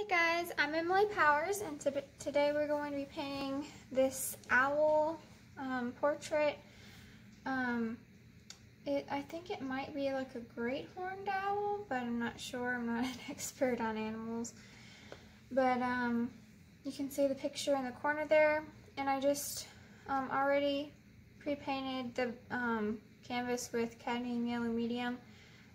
Hey guys, I'm Emily Powers and today we're going to be painting this owl um, portrait. Um, it, I think it might be like a great horned owl, but I'm not sure. I'm not an expert on animals. But um, you can see the picture in the corner there and I just um, already pre-painted the um, canvas with cadmium yellow medium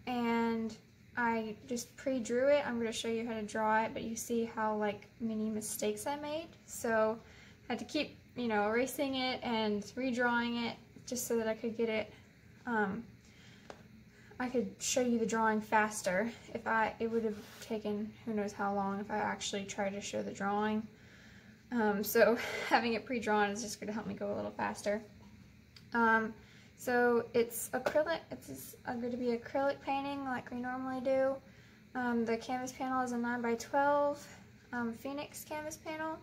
and I just pre-drew it. I'm going to show you how to draw it, but you see how like many mistakes I made. So I had to keep, you know, erasing it and redrawing it just so that I could get it, um, I could show you the drawing faster. If I, it would have taken who knows how long if I actually tried to show the drawing. Um, so having it pre-drawn is just going to help me go a little faster. Um, so it's acrylic, it's going to be acrylic painting like we normally do. Um, the canvas panel is a 9 by 12 um, Phoenix canvas panel.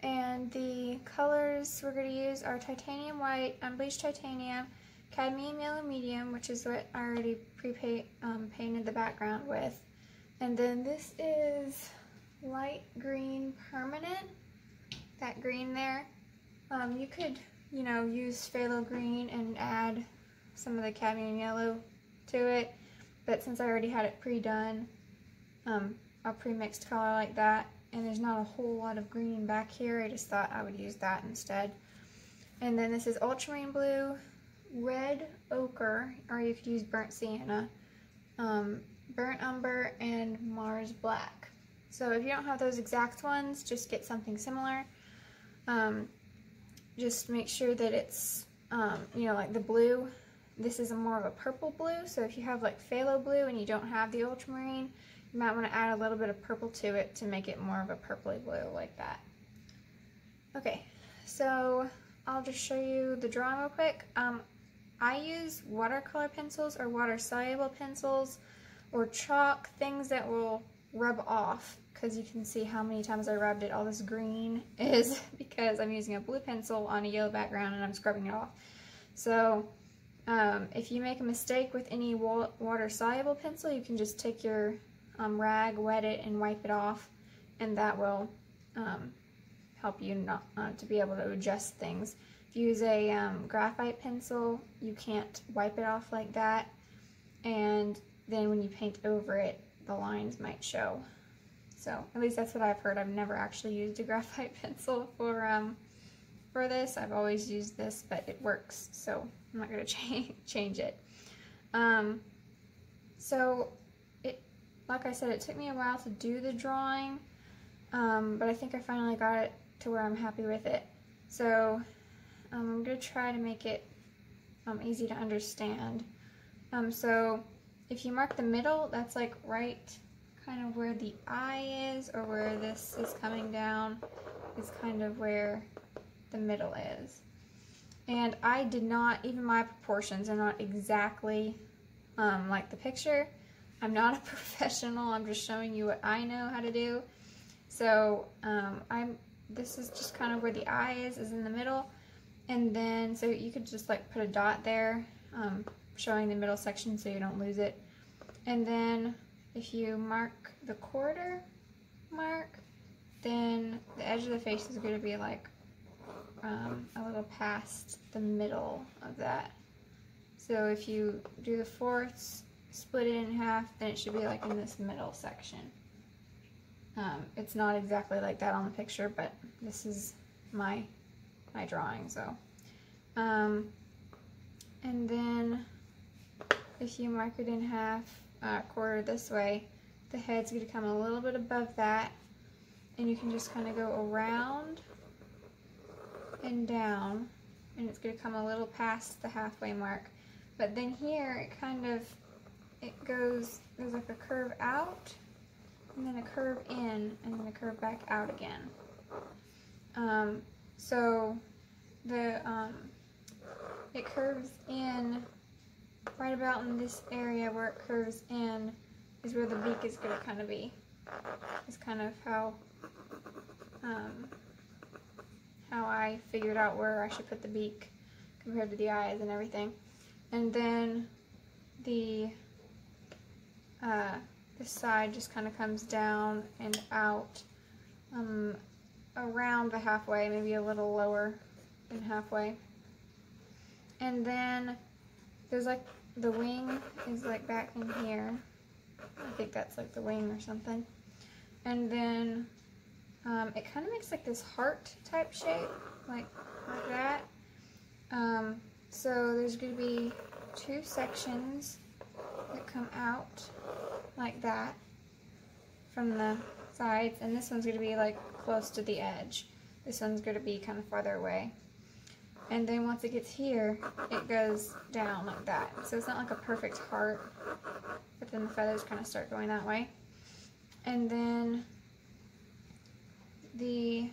And the colors we're going to use are titanium white, unbleached titanium, cadmium yellow medium, which is what I already pre-painted um, the background with. And then this is light green permanent, that green there. Um, you could you know, use phthalo green and add some of the cadmium yellow to it. But since I already had it pre-done, um, a pre-mixed color like that, and there's not a whole lot of green back here, I just thought I would use that instead. And then this is ultramarine blue, red ochre, or you could use burnt sienna, um, burnt umber, and Mars black. So if you don't have those exact ones, just get something similar. Um, just make sure that it's, um, you know, like the blue. This is a more of a purple blue, so if you have like phthalo blue and you don't have the ultramarine, you might want to add a little bit of purple to it to make it more of a purpley blue like that. Okay, so I'll just show you the drawing real quick. Um, I use watercolor pencils or water-soluble pencils or chalk, things that will rub off because you can see how many times I rubbed it. All this green is because I'm using a blue pencil on a yellow background and I'm scrubbing it off. So um, if you make a mistake with any water-soluble pencil, you can just take your um, rag, wet it, and wipe it off, and that will um, help you not uh, to be able to adjust things. If you use a um, graphite pencil, you can't wipe it off like that, and then when you paint over it, the lines might show. So at least that's what I've heard. I've never actually used a graphite pencil for um, for this. I've always used this, but it works, so I'm not going to change change it. Um, so it, like I said, it took me a while to do the drawing, um, but I think I finally got it to where I'm happy with it. So um, I'm going to try to make it um, easy to understand. Um, so if you mark the middle, that's like right kind of where the eye is or where this is coming down is kind of where the middle is. And I did not, even my proportions are not exactly um, like the picture. I'm not a professional, I'm just showing you what I know how to do. So um, I'm, this is just kind of where the eye is, is in the middle. And then, so you could just like put a dot there, um, showing the middle section so you don't lose it. And then if you mark the quarter mark, then the edge of the face is going to be like um, a little past the middle of that. So if you do the fourths, split it in half, then it should be like in this middle section. Um, it's not exactly like that on the picture, but this is my my drawing. So, um, and then if you mark it in half, uh, quarter this way, the head's going to come a little bit above that and you can just kind of go around and down and it's going to come a little past the halfway mark. But then here it kind of, it goes, there's like a curve out and then a curve in and then a curve back out again. Um, so the, um, it curves in right about in this area where it curves in is where the beak is going to kind of be. Is kind of how um, how I figured out where I should put the beak compared to the eyes and everything. And then the uh, this side just kind of comes down and out um, around the halfway, maybe a little lower than halfway. And then there's like the wing is like back in here. I think that's like the wing or something. And then um, it kind of makes like this heart type shape, like, like that. Um, so there's going to be two sections that come out like that from the sides. And this one's going to be like close to the edge. This one's going to be kind of farther away. And then once it gets here, it goes down like that. So it's not like a perfect heart, but then the feathers kind of start going that way. And then the,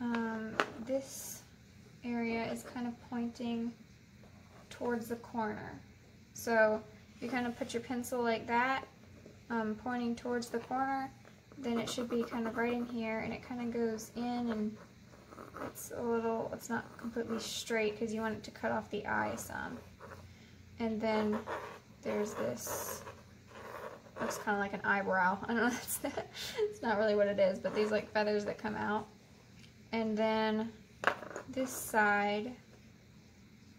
um, this area is kind of pointing towards the corner. So you kind of put your pencil like that, um, pointing towards the corner, then it should be kind of right in here and it kind of goes in and it's a little, it's not completely straight because you want it to cut off the eye some. And then there's this, looks kind of like an eyebrow. I don't know, that's not, it's not really what it is, but these like feathers that come out. And then this side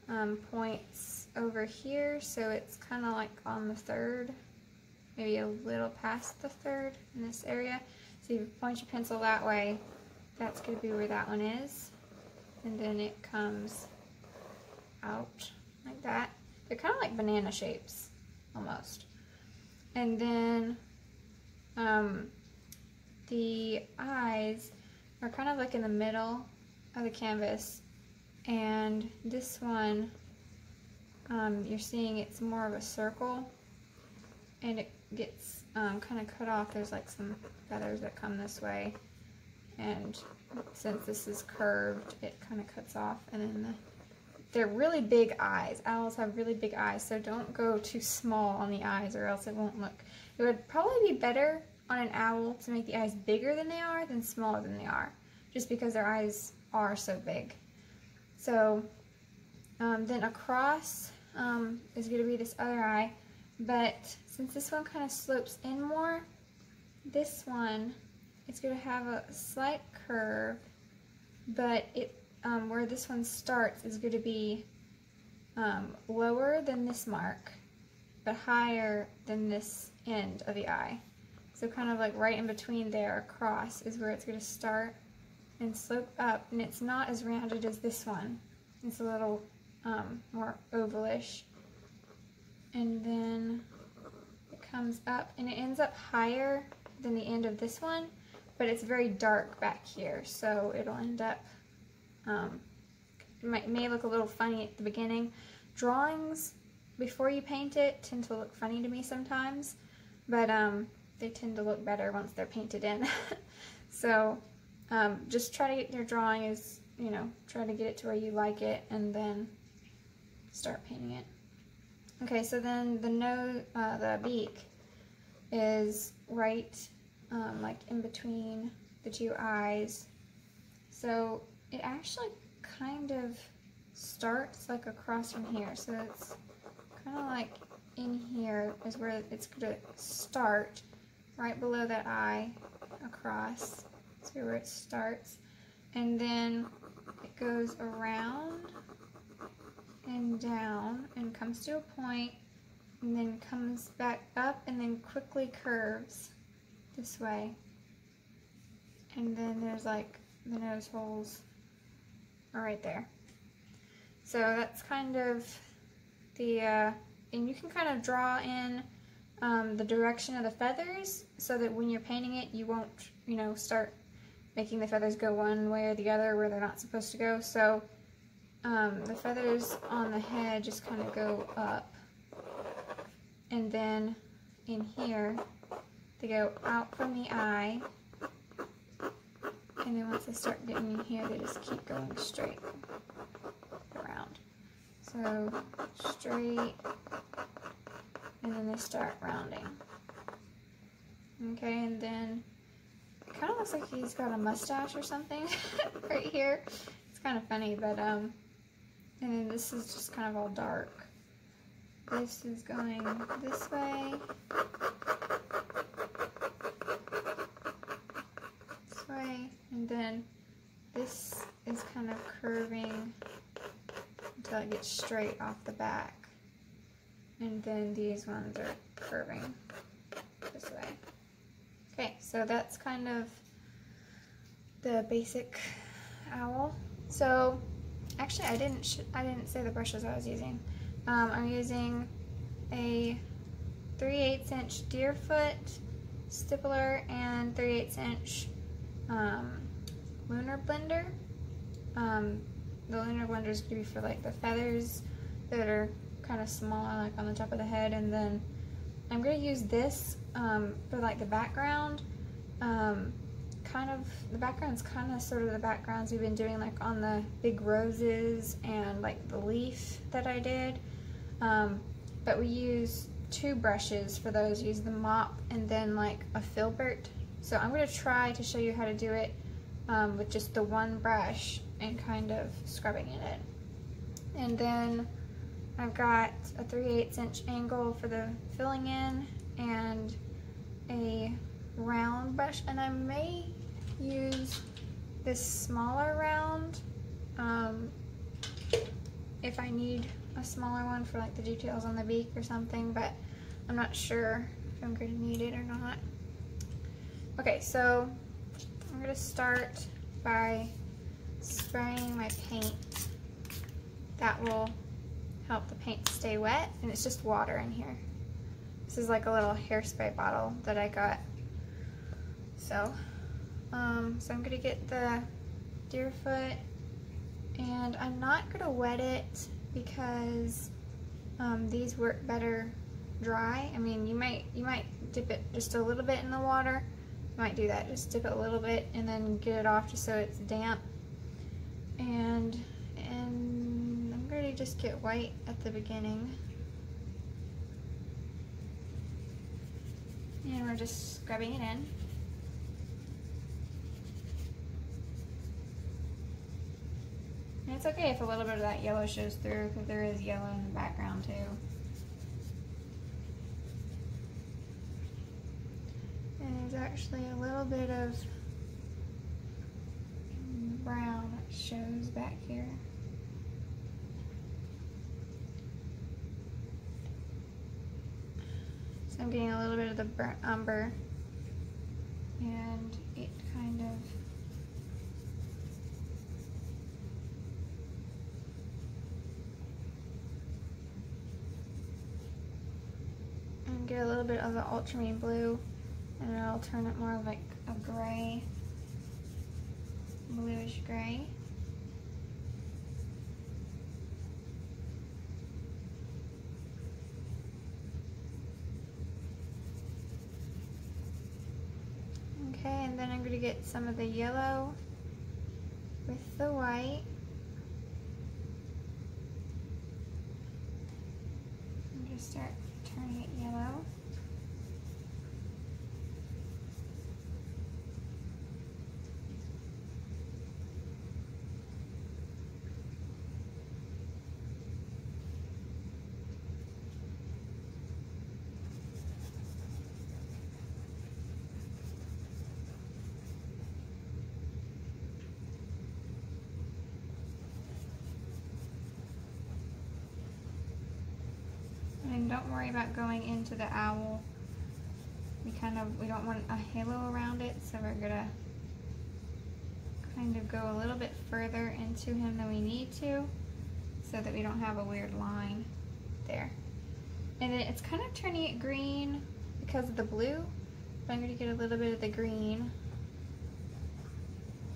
um, points over here, so it's kind of like on the third, maybe a little past the third in this area. So you point your pencil that way, that's going to be where that one is. And then it comes out like that. They're kind of like banana shapes, almost. And then um, the eyes are kind of like in the middle of the canvas. And this one, um, you're seeing it's more of a circle. And it gets um, kind of cut off. There's like some feathers that come this way and since this is curved it kind of cuts off and then the, they're really big eyes. Owls have really big eyes so don't go too small on the eyes or else it won't look. It would probably be better on an owl to make the eyes bigger than they are than smaller than they are just because their eyes are so big. So um, then across um, is going to be this other eye but since this one kind of slopes in more this one it's going to have a slight curve, but it um, where this one starts is going to be um, lower than this mark, but higher than this end of the eye. So kind of like right in between there across is where it's going to start and slope up, and it's not as rounded as this one. It's a little um, more ovalish. And then it comes up, and it ends up higher than the end of this one, but it's very dark back here, so it'll end up, um, might, may look a little funny at the beginning. Drawings, before you paint it, tend to look funny to me sometimes, but um, they tend to look better once they're painted in. so um, just try to get your drawing is, you know, try to get it to where you like it, and then start painting it. Okay, so then the nose, uh, the beak is right um, like in between the two eyes. So it actually kind of starts like across from here. So it's kind of like in here is where it's going to start, right below that eye across. See where it starts. And then it goes around and down and comes to a point and then comes back up and then quickly curves this way. And then there's like the nose holes are right there. So that's kind of the, uh, and you can kind of draw in um, the direction of the feathers so that when you're painting it, you won't, you know, start making the feathers go one way or the other where they're not supposed to go. So um, the feathers on the head just kind of go up. And then in here, they go out from the eye. And then once they start getting in here, they just keep going straight around. So straight, and then they start rounding. Okay, and then it kind of looks like he's got a mustache or something right here. It's kind of funny, but um, and then this is just kind of all dark. this is going this way. This way. And then this is kind of curving until it gets straight off the back. And then these ones are curving this way. Okay, so that's kind of the basic owl. So actually I didn't I didn't say the brushes I was using. Um, I'm using a 3 8 inch Deerfoot stippler and 3 8 inch um, lunar blender. Um, the lunar blender is going to be for like the feathers that are kind of smaller like on the top of the head and then I'm going to use this um, for like the background. Um, kind of the background's kind of sort of the backgrounds we've been doing like on the big roses and like the leaf that I did. Um, but we use two brushes for those. Use the mop and then like a filbert. So I'm going to try to show you how to do it um, with just the one brush and kind of scrubbing in it and then I've got a 3 8 inch angle for the filling in and a round brush and I may use this smaller round um, if I need a smaller one for like the details on the beak or something but I'm not sure if I'm going to need it or not. Okay so I'm going to start by spraying my paint. That will help the paint stay wet and it's just water in here. This is like a little hairspray bottle that I got. So, um, so I'm gonna get the Deerfoot and I'm not gonna wet it because um, these work better dry. I mean, you might you might dip it just a little bit in the water. Might do that, just dip it a little bit and then get it off just so it's damp. And and I'm gonna just get white at the beginning. And we're just scrubbing it in. And it's okay if a little bit of that yellow shows through because there is yellow in the background too. And there's actually a little bit of brown that shows back here. So I'm getting a little bit of the burnt umber and it kind of and get a little bit of the ultramarine blue and I'll turn it more like a gray bluish gray Okay, and then I'm going to get some of the yellow with the white. And just start turning it yellow. And don't worry about going into the owl. We kind of, we don't want a halo around it, so we're gonna kind of go a little bit further into him than we need to so that we don't have a weird line there. And then it's kind of turning it green because of the blue, but I'm gonna get a little bit of the green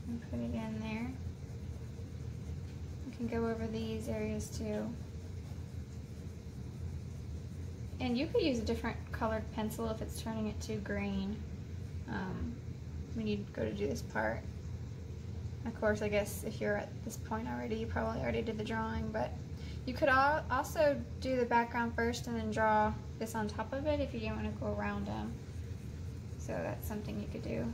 and put it in there. You can go over these areas too. And you could use a different colored pencil if it's turning it too green um, when you go to do this part. Of course, I guess if you're at this point already, you probably already did the drawing, but you could also do the background first and then draw this on top of it if you didn't want to go around them. So that's something you could do.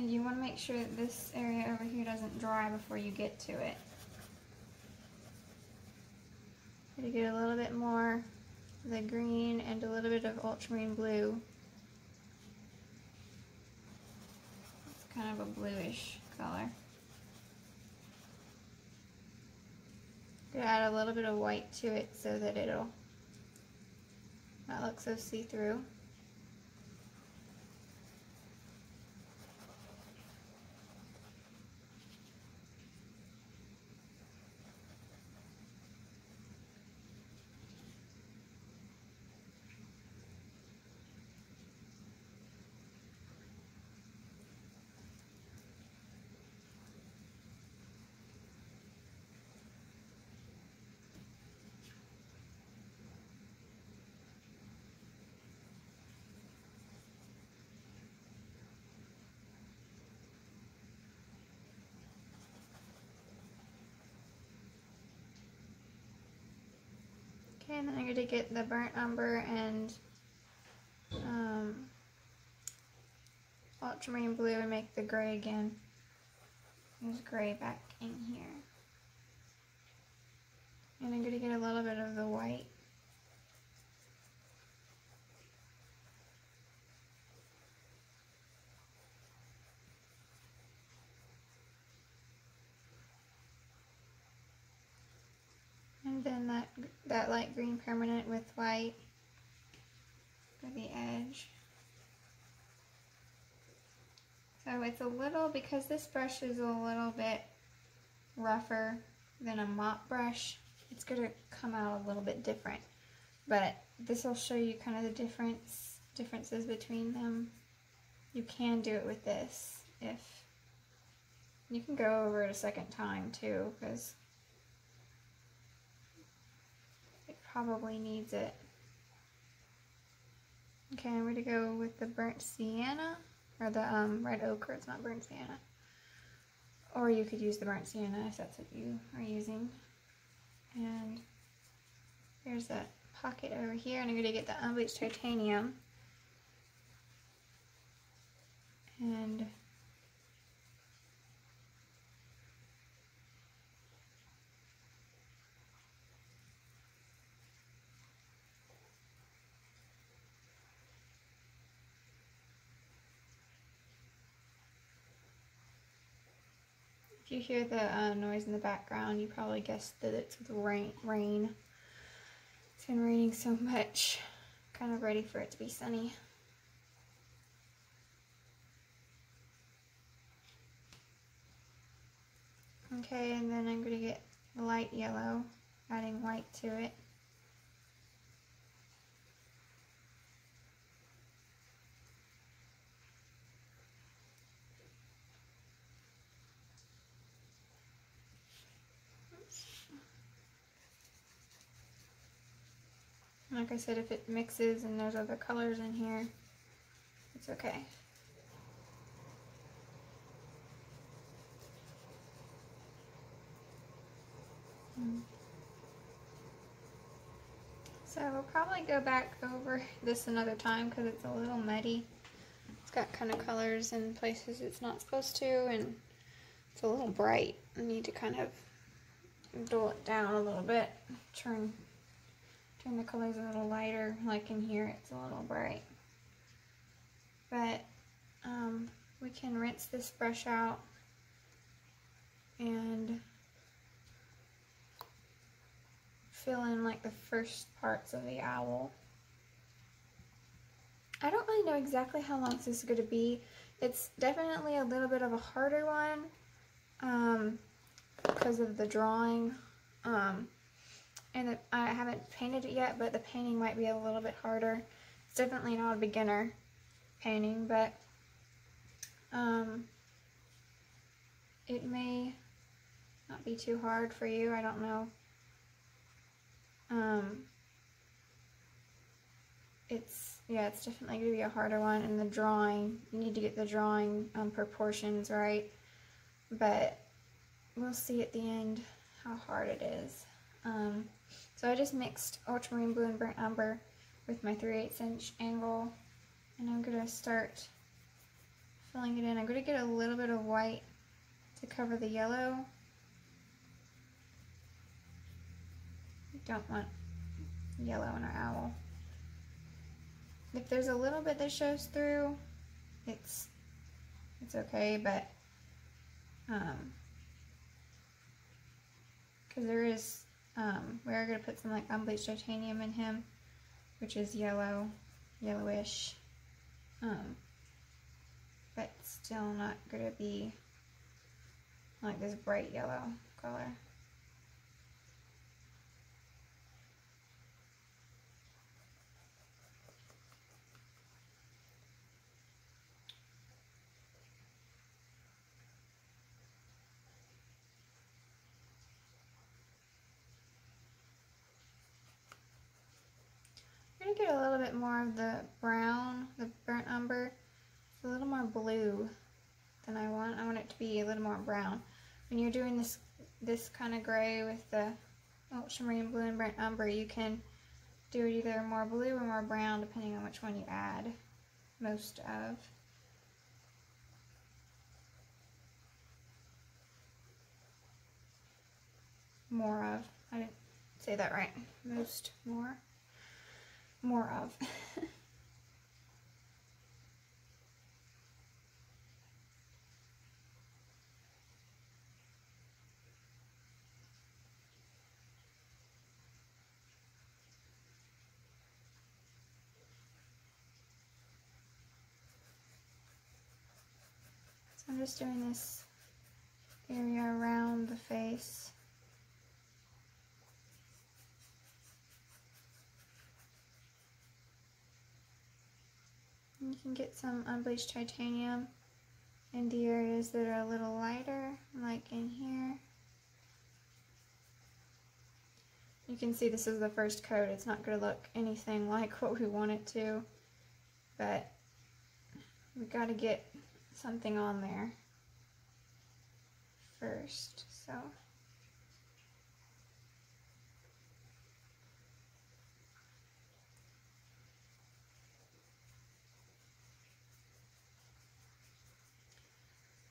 And you want to make sure that this area over here doesn't dry before you get to it. to get a little bit more the green and a little bit of ultramarine blue. It's kind of a bluish color. add a little bit of white to it so that it'll not look so see-through. Okay, and then I'm going to get the burnt umber and um, ultramarine blue and make the gray again. There's gray back in here. And I'm going to get a little bit of the white. And then that, that light green permanent with white for the edge. So it's a little, because this brush is a little bit rougher than a mop brush, it's going to come out a little bit different. But this will show you kind of the difference differences between them. You can do it with this if you can go over it a second time too because probably needs it. Okay, I'm going to go with the burnt sienna, or the um, red ochre, it's not burnt sienna. Or you could use the burnt sienna if that's what you are using. And there's a pocket over here, and I'm going to get the unbleached titanium. And hear the uh, noise in the background, you probably guessed that it's rain. rain. It's been raining so much. Kind of ready for it to be sunny. Okay, and then I'm going to get light yellow, adding white to it. Like I said, if it mixes and there's other colors in here, it's okay. Hmm. So we'll probably go back over this another time because it's a little muddy. It's got kind of colors in places it's not supposed to and it's a little bright. I need to kind of dull it down a little bit, turn turn the colors a little lighter, like in here it's a little bright. But um, we can rinse this brush out and fill in like the first parts of the owl. I don't really know exactly how long this is going to be. It's definitely a little bit of a harder one um, because of the drawing. Um, and I haven't painted it yet, but the painting might be a little bit harder. It's definitely not a beginner painting, but um, it may not be too hard for you. I don't know. Um, it's, yeah, it's definitely going to be a harder one. And the drawing, you need to get the drawing um, proportions right. But we'll see at the end how hard it is. Um, so I just mixed ultramarine blue and burnt umber with my 3 8 inch angle and I'm going to start filling it in. I'm going to get a little bit of white to cover the yellow. We don't want yellow in our owl. If there's a little bit that shows through, it's it's okay, but um, because there is um, we are going to put some like unbleached titanium in him, which is yellow, yellowish, um, but still not going to be like this bright yellow color. Get a little bit more of the brown, the burnt umber. It's a little more blue than I want. I want it to be a little more brown. When you're doing this this kind of gray with the oh, ultramarine blue and burnt umber, you can do it either more blue or more brown depending on which one you add most of. More of. I didn't say that right. Most, more more of. so I'm just doing this area around the face. You can get some unbleached titanium in the areas that are a little lighter, like in here. You can see this is the first coat. It's not going to look anything like what we want it to, but we've got to get something on there first, so...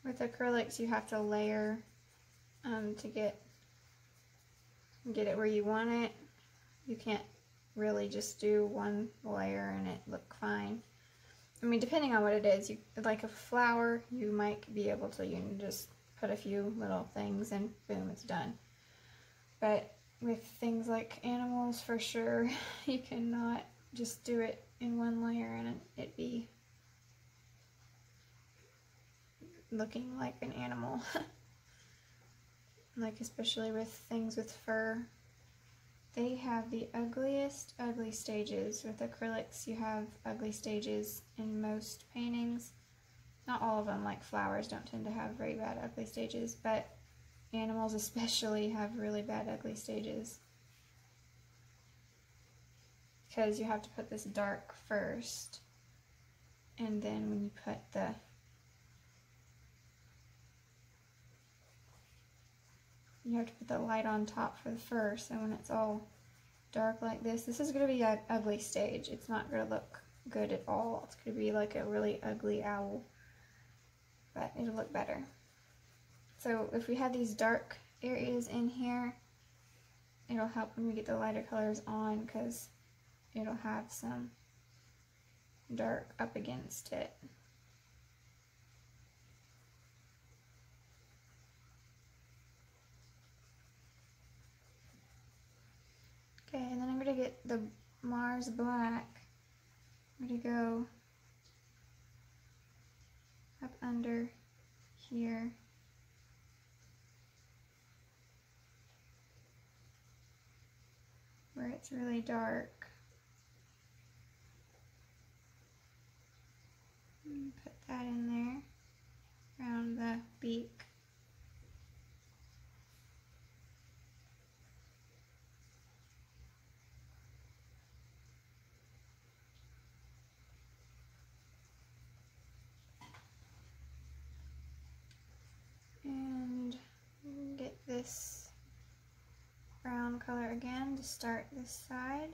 With acrylics, you have to layer um, to get get it where you want it. You can't really just do one layer and it look fine. I mean, depending on what it is, you like a flower, you might be able to you can just put a few little things and boom, it's done. But with things like animals, for sure, you cannot just do it in one layer and it be looking like an animal. like especially with things with fur. They have the ugliest ugly stages. With acrylics you have ugly stages in most paintings. Not all of them, like flowers, don't tend to have very bad ugly stages, but animals especially have really bad ugly stages. Because you have to put this dark first, and then when you put the you have to put the light on top for the fur so when it's all dark like this this is going to be an ugly stage. It's not going to look good at all. It's going to be like a really ugly owl but it'll look better. So if we have these dark areas in here it'll help when we get the lighter colors on because it'll have some dark up against it Okay, and then I'm going to get the Mars Black. I'm going to go up under here. Where it's really dark. Put that in there around the beak. This brown color again to start this side.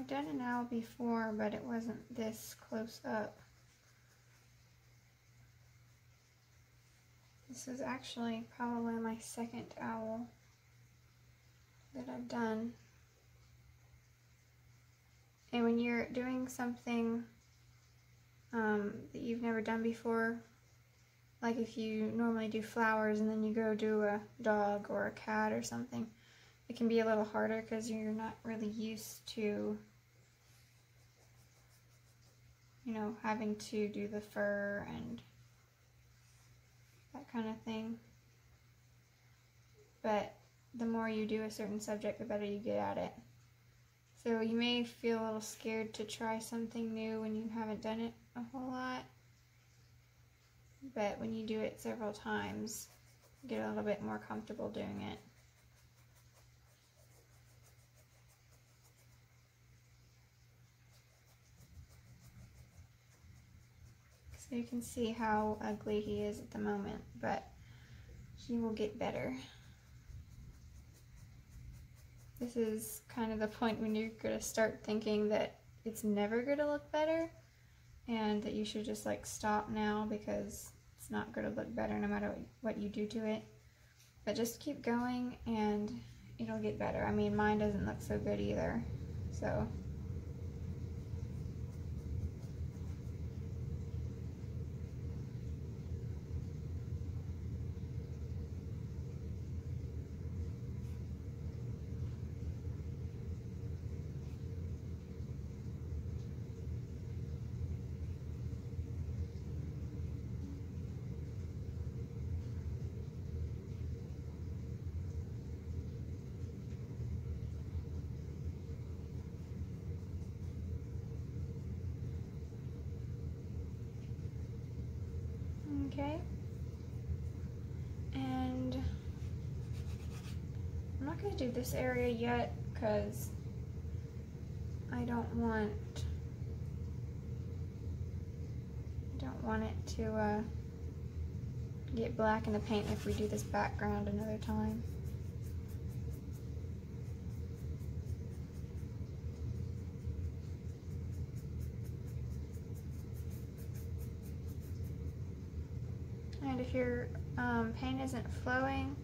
I've done an owl before, but it wasn't this close up. This is actually probably my second owl that I've done. And when you're doing something um, that you've never done before, like if you normally do flowers and then you go do a dog or a cat or something, it can be a little harder because you're not really used to, you know, having to do the fur and that kind of thing. But the more you do a certain subject, the better you get at it. So you may feel a little scared to try something new when you haven't done it a whole lot. But when you do it several times, you get a little bit more comfortable doing it. So you can see how ugly he is at the moment, but he will get better. This is kind of the point when you're going to start thinking that it's never going to look better and that you should just like stop now because it's not going to look better no matter what you do to it. But just keep going and it'll get better. I mean, mine doesn't look so good either. So Okay. And I'm not going to do this area yet because I don't want I don't want it to uh, get black in the paint if we do this background another time. And if your um, paint isn't flowing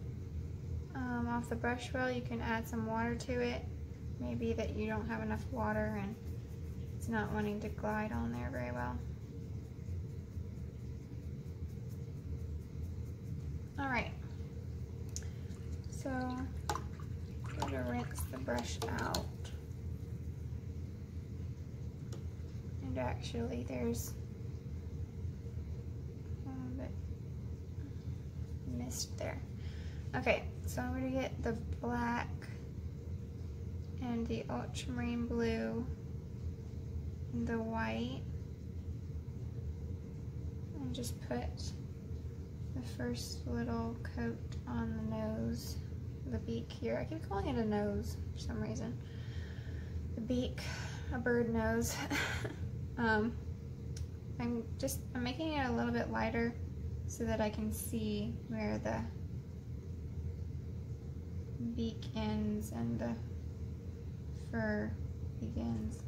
um, off the brush well, you can add some water to it. Maybe that you don't have enough water and it's not wanting to glide on there very well. All right, so I'm to rinse the brush out. And actually there's a little bit missed there. Okay, so I'm to get the black and the ultramarine blue and the white and just put the first little coat on the nose, the beak here. I keep calling it a nose for some reason. The beak, a bird nose. um, I'm just, I'm making it a little bit lighter so that I can see where the beak ends and the fur begins.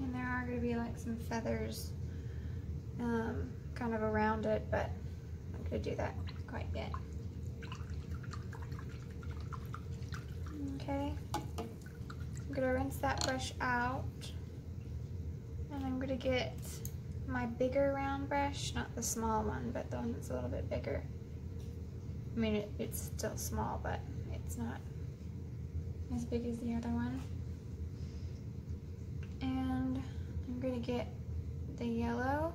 And there are going to be like some feathers um, kind of around it, but I'm going to do that quite yet. Okay, I'm to rinse that brush out, and I'm to get my bigger round brush, not the small one, but the one that's a little bit bigger. I mean, it, it's still small, but it's not as big as the other one. And I'm to get the yellow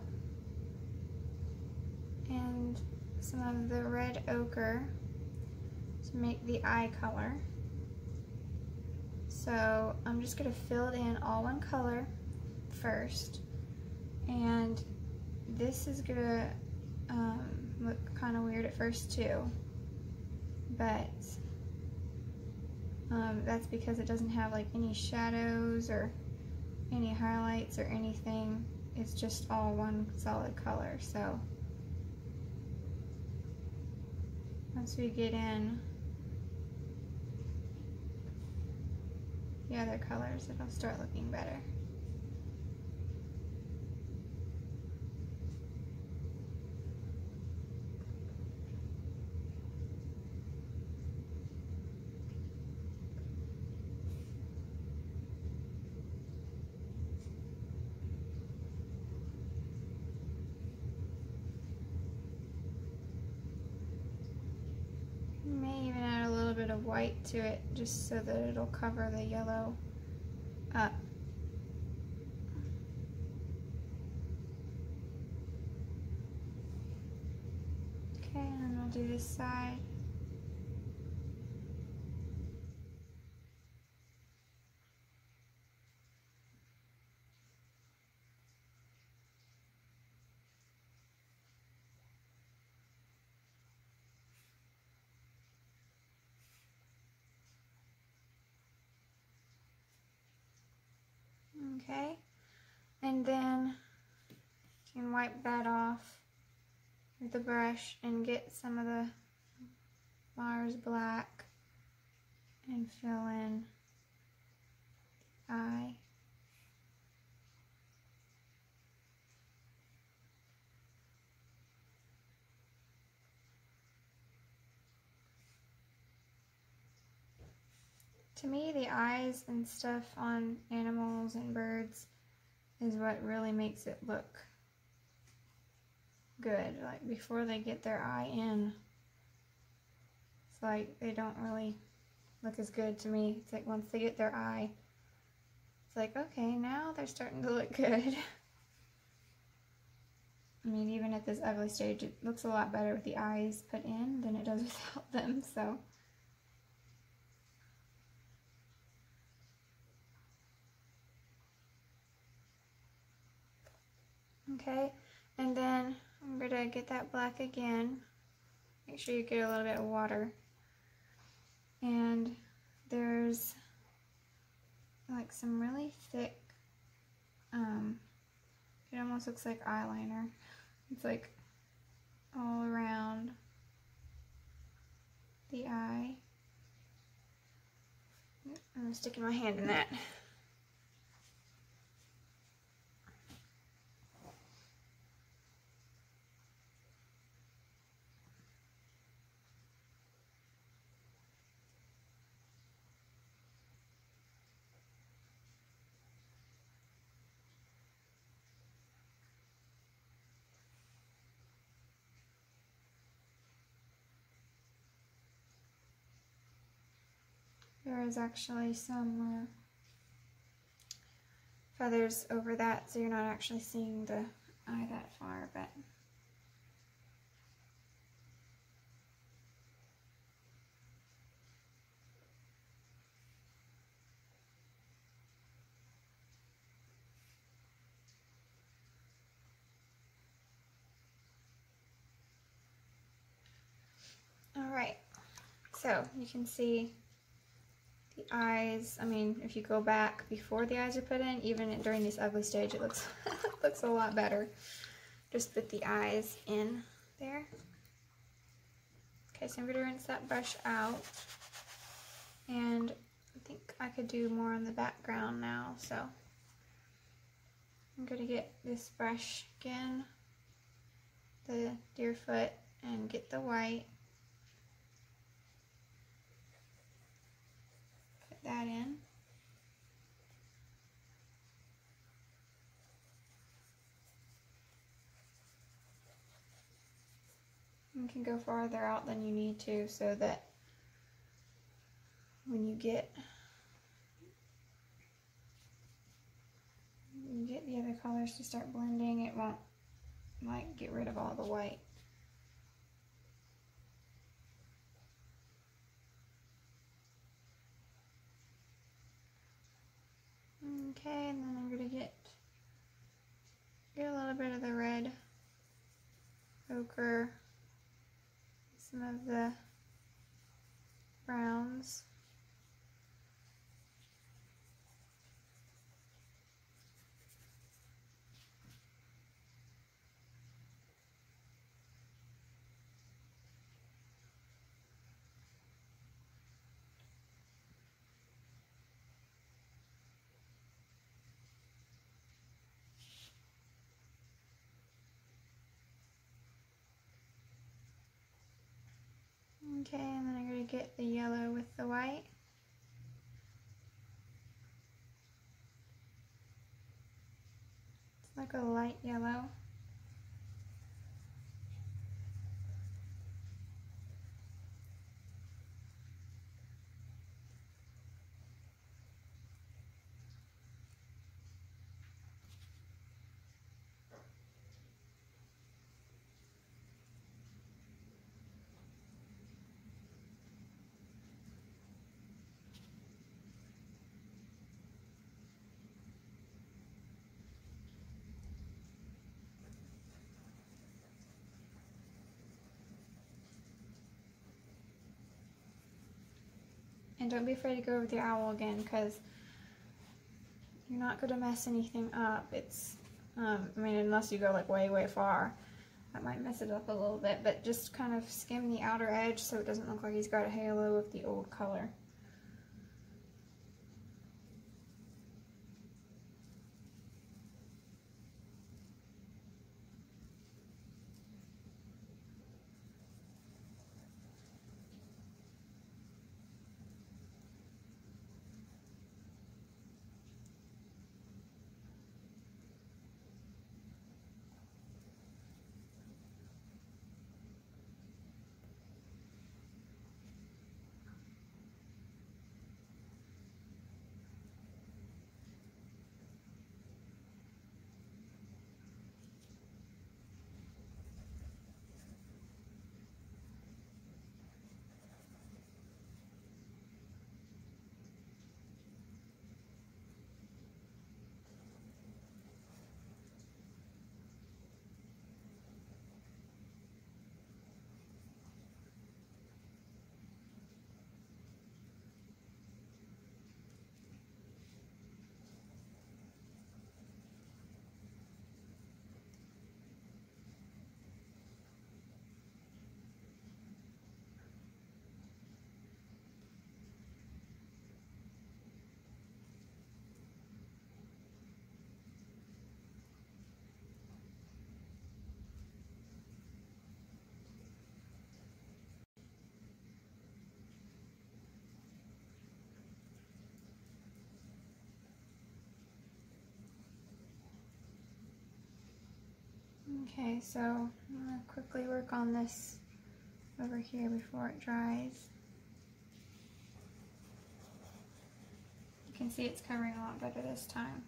and some of the red ochre to make the eye color. So I'm just going to fill it in all one color first and this is going to um, look kind of weird at first too but Um, that's because it doesn't have like any shadows or any highlights or anything. It's just all one solid color. So once we get in the other colors, it'll start looking better. White to it just so that it'll cover the yellow up. Okay, and I'll do this side. Okay. And then you can wipe that off with the brush and get some of the Mars black and fill in the eye to me, the eyes and stuff on animals and birds is what really makes it look good. Like before they get their eye in, it's like they don't really look as good to me. It's like once they get their eye, it's like, okay, now they're starting to look good. I mean, even at this ugly stage, it looks a lot better with the eyes put in than it does without them, so. Okay, and then I'm to get that black again. Make sure you get a little bit of water. And there's like some really thick, um, it almost looks like eyeliner. It's like all around the eye. I'm sticking my hand in that. There is actually some uh, feathers over that, so you're not actually seeing the eye that far, but All right, so you can see the eyes, I mean, if you go back before the eyes are put in, even during this ugly stage, it looks, looks a lot better. Just put the eyes in there. Okay, so I'm going to rinse that brush out. And I think I could do more on the background now, so I'm going to get this brush again, the Deerfoot, and get the white. That in. You can go farther out than you need to so that when you get you get the other colors to start blending, it won't like get rid of all the white. Okay, and then I'm to get, get a little bit of the red ochre, some of the browns. Okay, and then I'm going to get the yellow with the white. It's like a light yellow. And don't be afraid to go with your owl again because you're not going to mess anything up. It's, um, I mean, unless you go like way, way far. That might mess it up a little bit, but just kind of skim the outer edge so it doesn't look like he's got a halo of the old color. Okay, so I'm going to quickly work on this over here before it dries. You can see it's covering a lot better this time.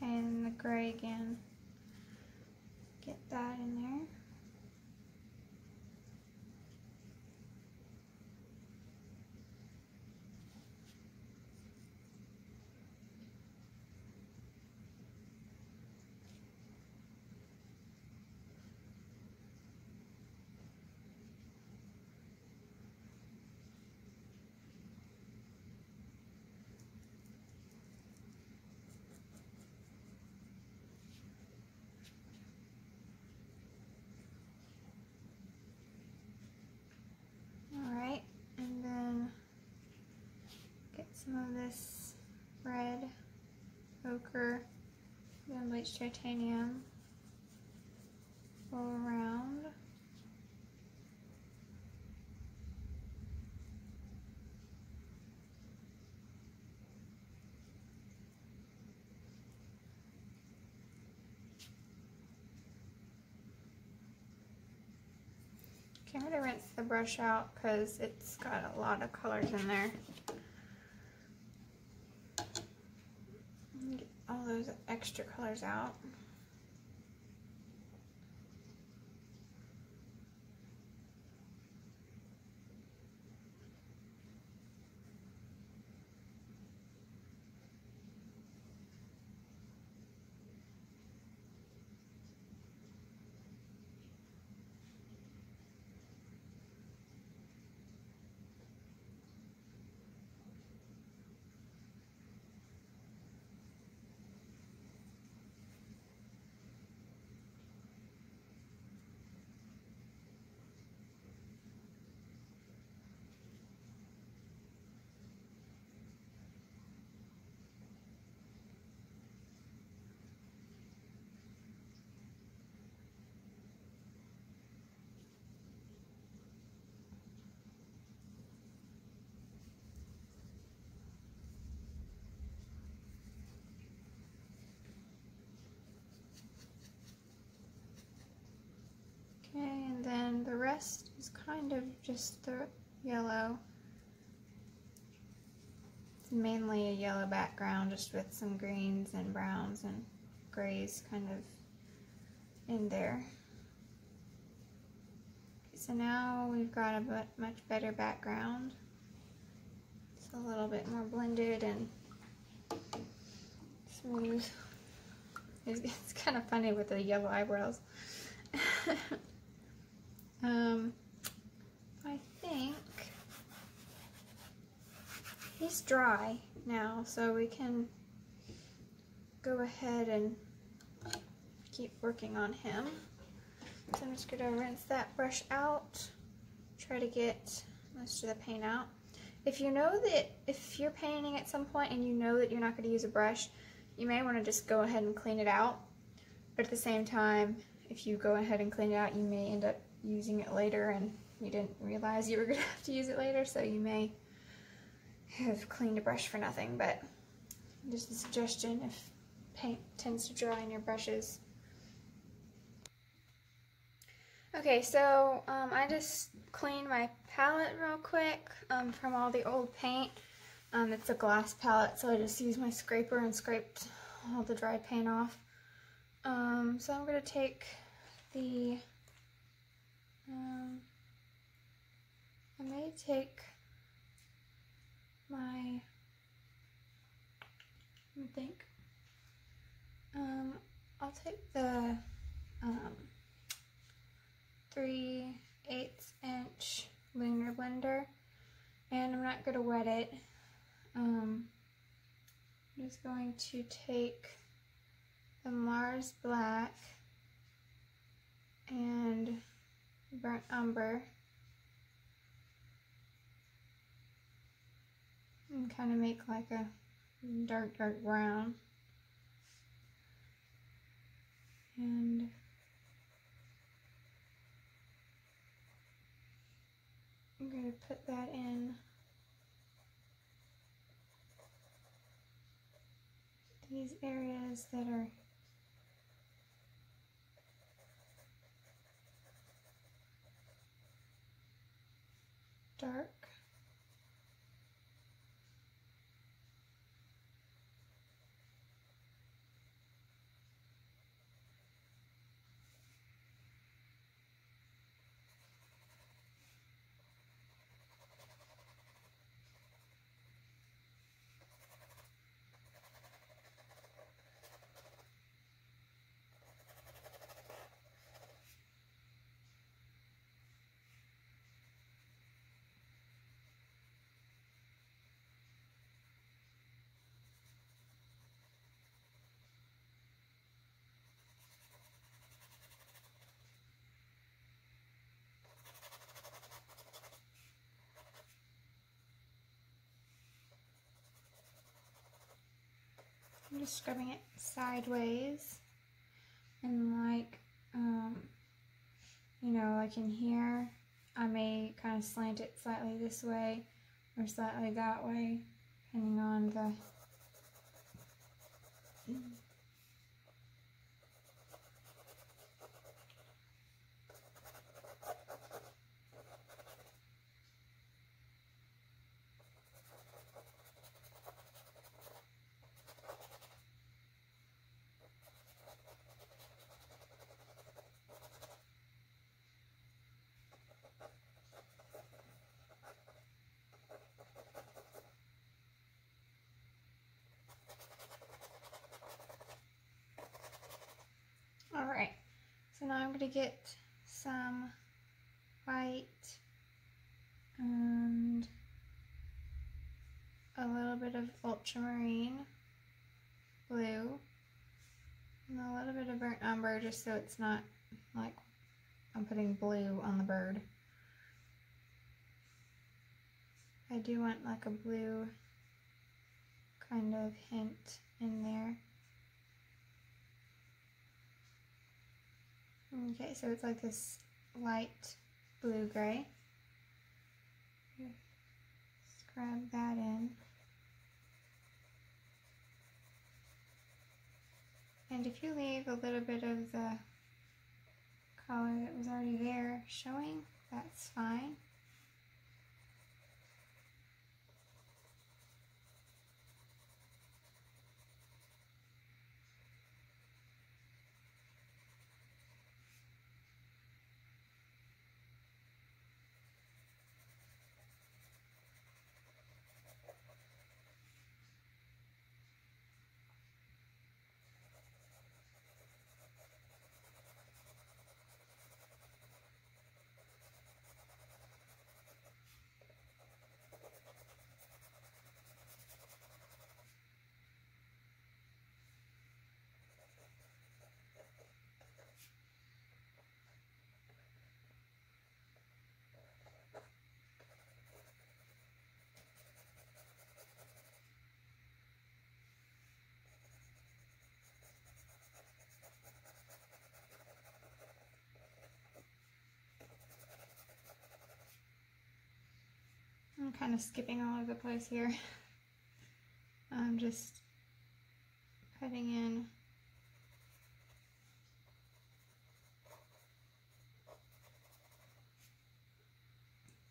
Okay, and the gray again. Get that in there. Alright, and then get some of this red ochre, unbleached titanium, all around. Okay, I'm gonna rinse the brush out because it's got a lot of colors in there. Get all those extra colors out. Okay, and then the rest is kind of just the yellow. It's mainly a yellow background just with some greens and browns and grays kind of in there. Okay, so now we've got a much better background. It's a little bit more blended and smooth. It's, it's kind of funny with the yellow eyebrows. um, I think he's dry now, so we can go ahead and keep working on him. So I'm just gonna rinse that brush out, try to get most of the paint out. If you know that if you're painting at some point and you know that you're not gonna use a brush, you may wanna just go ahead and clean it out. But at the same time, if you go ahead and clean it out, you may end up using it later and you didn't realize you were gonna have to use it later, so you may have cleaned a brush for nothing, but just a suggestion if paint tends to dry in your brushes. Okay, so um, I just cleaned my palette real quick um, from all the old paint. Um, it's a glass palette, so I just used my scraper and scraped all the dry paint off. Um, so I'm going to take the, um, I may take my, I think, um, I'll take the, um, 3 8 inch lunar blender and I'm not going to wet it. Um, I'm just going to take the Mars Black and Burnt Umber and kind of make like a dark, dark brown. And I'm going to put that in these areas that are dark. I'm just scrubbing it sideways. And like, um, you know, like in here, I may kind of slant it slightly this way or slightly that way, depending on the Alright, so now I'm going to get some white and a little bit of ultramarine blue and a little bit of burnt umber just so it's not like I'm putting blue on the bird. I do want like a blue kind of hint in there. Okay, so it's like this light blue-gray. Scrub that in. And if you leave a little bit of the color that was already there showing, that's fine. I'm kind of skipping all over the place here. I'm just putting in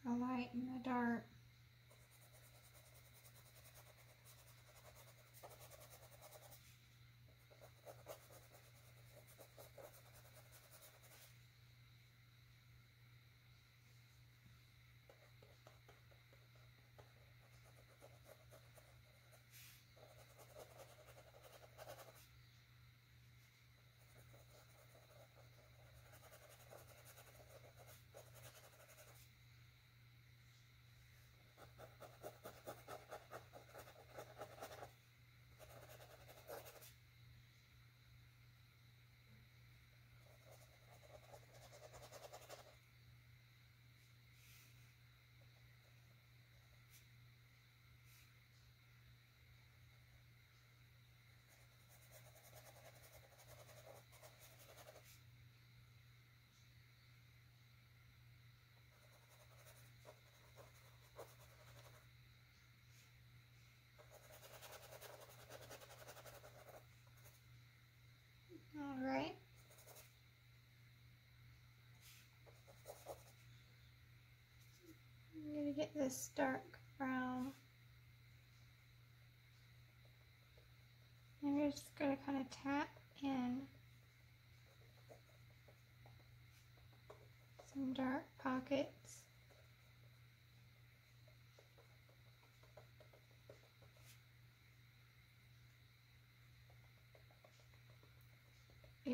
the light and the dark. All right. I'm going to get this dark brown. And we're just going to kind of tap in some dark pockets.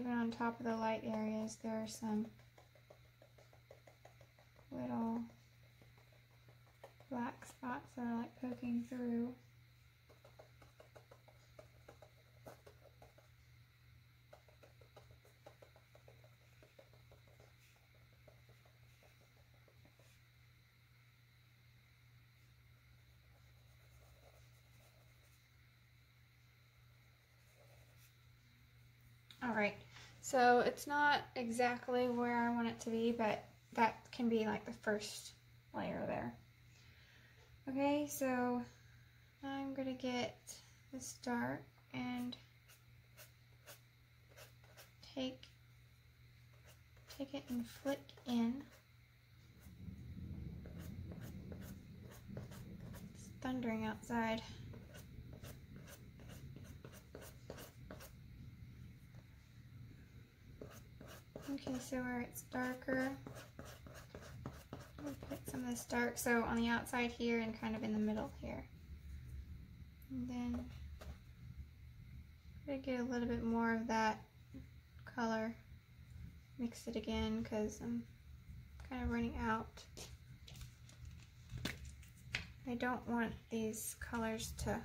Even on top of the light areas, there are some little black spots that are like poking through. All right, so it's not exactly where I want it to be, but that can be like the first layer there. Okay, so I'm gonna get this dark and take take it and flick in. It's thundering outside. Okay, so where it's darker, we'll put some of this dark, so on the outside here and kind of in the middle here. And then I'm gonna get a little bit more of that color. Mix it again because I'm kind of running out. I don't want these colors to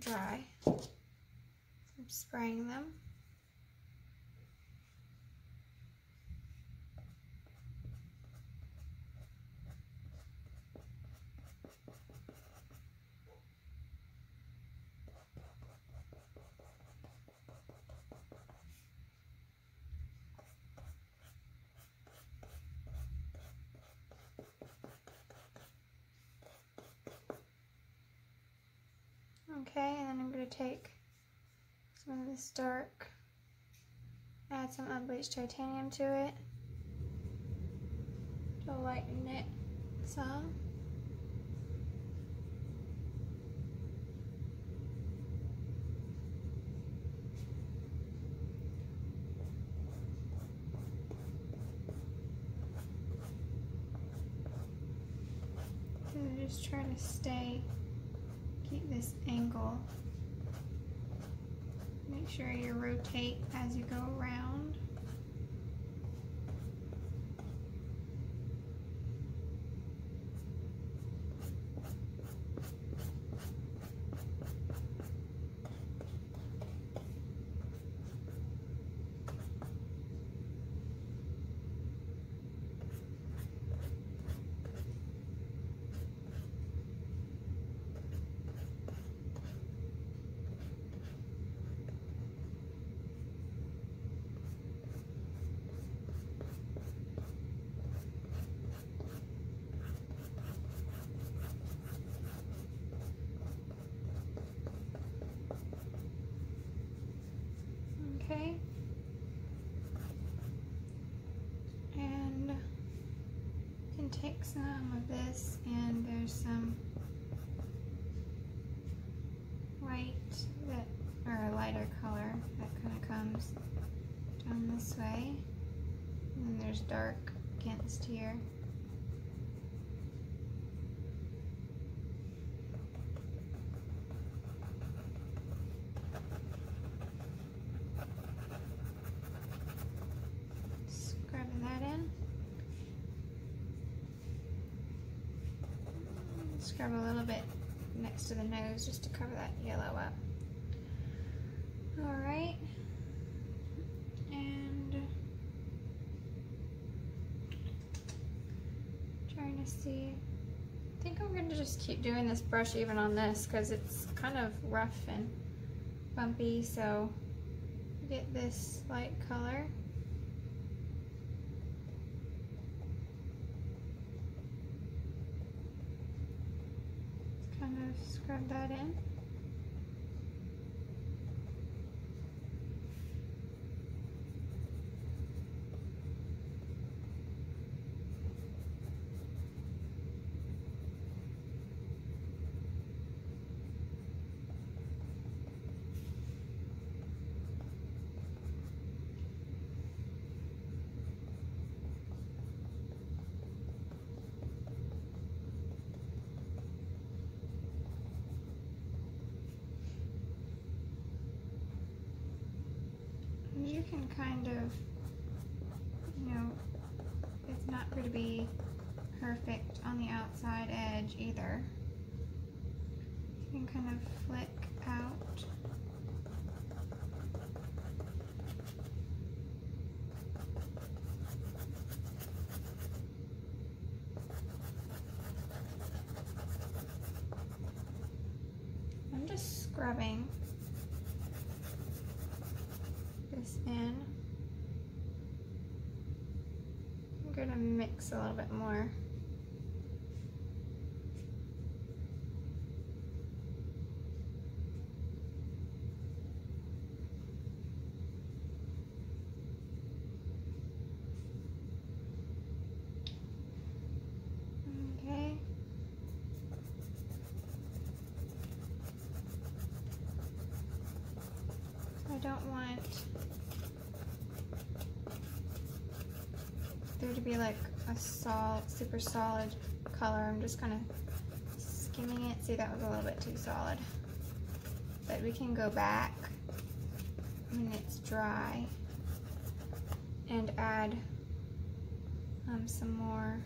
dry. I'm spraying them. Okay, and then I'm going to take some of this dark add some unbleached titanium to it to lighten it some. just try to stay, keep this angle. Make sure you rotate as you go around. okay? And you can take some of this and there's some white that, or a lighter color that kind of comes down this way. And there's dark against here. Scrub a little bit next to the nose just to cover that yellow up. All right, and trying to see. I think I'm going to just keep doing this brush even on this because it's kind of rough and bumpy, so get this light color. Scrub that in. you can kind of, you know, it's not going to be perfect on the outside edge either. You can kind of flick out. I'm just scrubbing this in. I'm going to mix a little bit more. I don't want there to be like a solid, super solid color. I'm just kind of skimming it. See, that was a little bit too solid. But we can go back when it's dry and add um, some more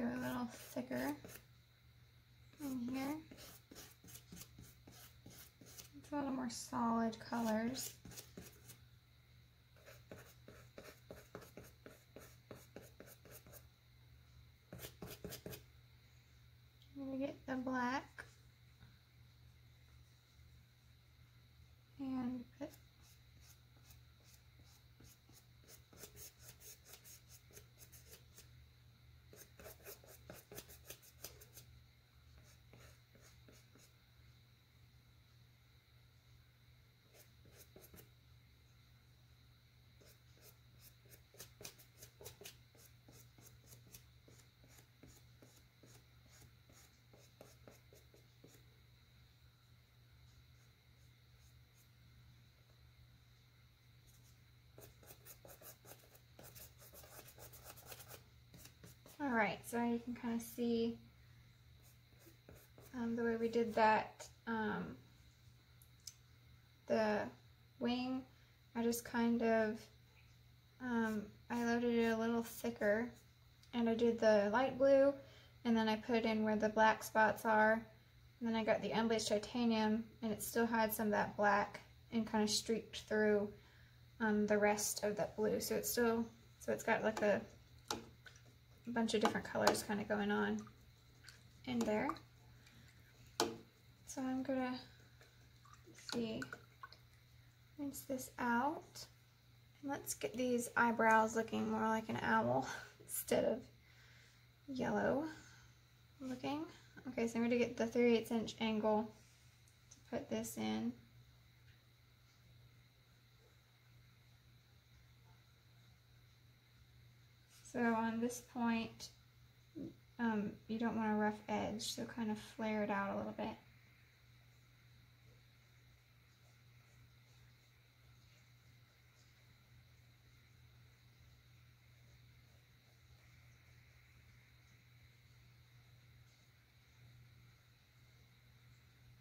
little thicker in here. It's a little more solid colors. I'm going to get the black and put All right, so you can kind of see um, the way we did that, um, the wing, I just kind of, um, I loaded it a little thicker and I did the light blue and then I put in where the black spots are and then I got the unbleached titanium and it still had some of that black and kind of streaked through um, the rest of that blue. So it's still, so it's got like a a bunch of different colors kind of going on in there. So I'm gonna see, rinse this out. And let's get these eyebrows looking more like an owl instead of yellow looking. Okay, so I'm gonna get the 3 8 inch angle to put this in. So on this point, um, you don't want a rough edge, so kind of flare it out a little bit.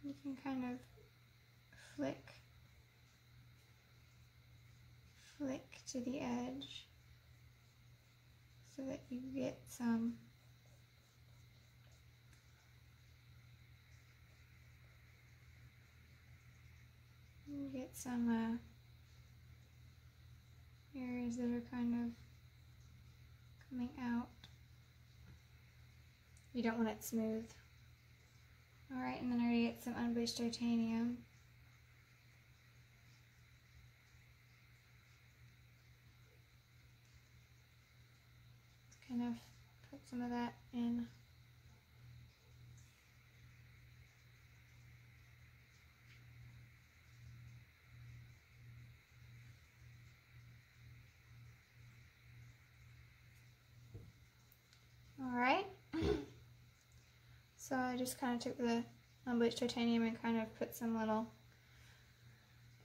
You can kind of flick, flick to the edge so that you get some you get some uh, areas that are kind of coming out. You don't want it smooth. Alright, and then going to get some unbleached titanium. Kind of put some of that in. Alright, so I just kind of took the unbleached titanium and kind of put some little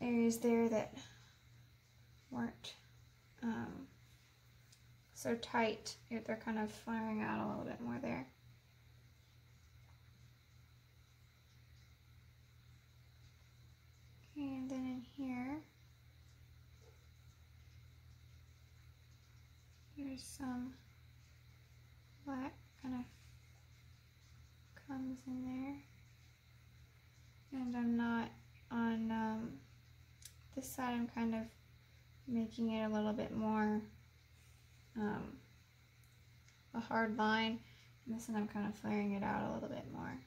areas there that weren't um, so tight, they're kind of flaring out a little bit more there. And then in here, there's some black kind of comes in there. And I'm not on um, this side, I'm kind of making it a little bit more um, a hard line. And this one I'm kind of flaring it out a little bit more.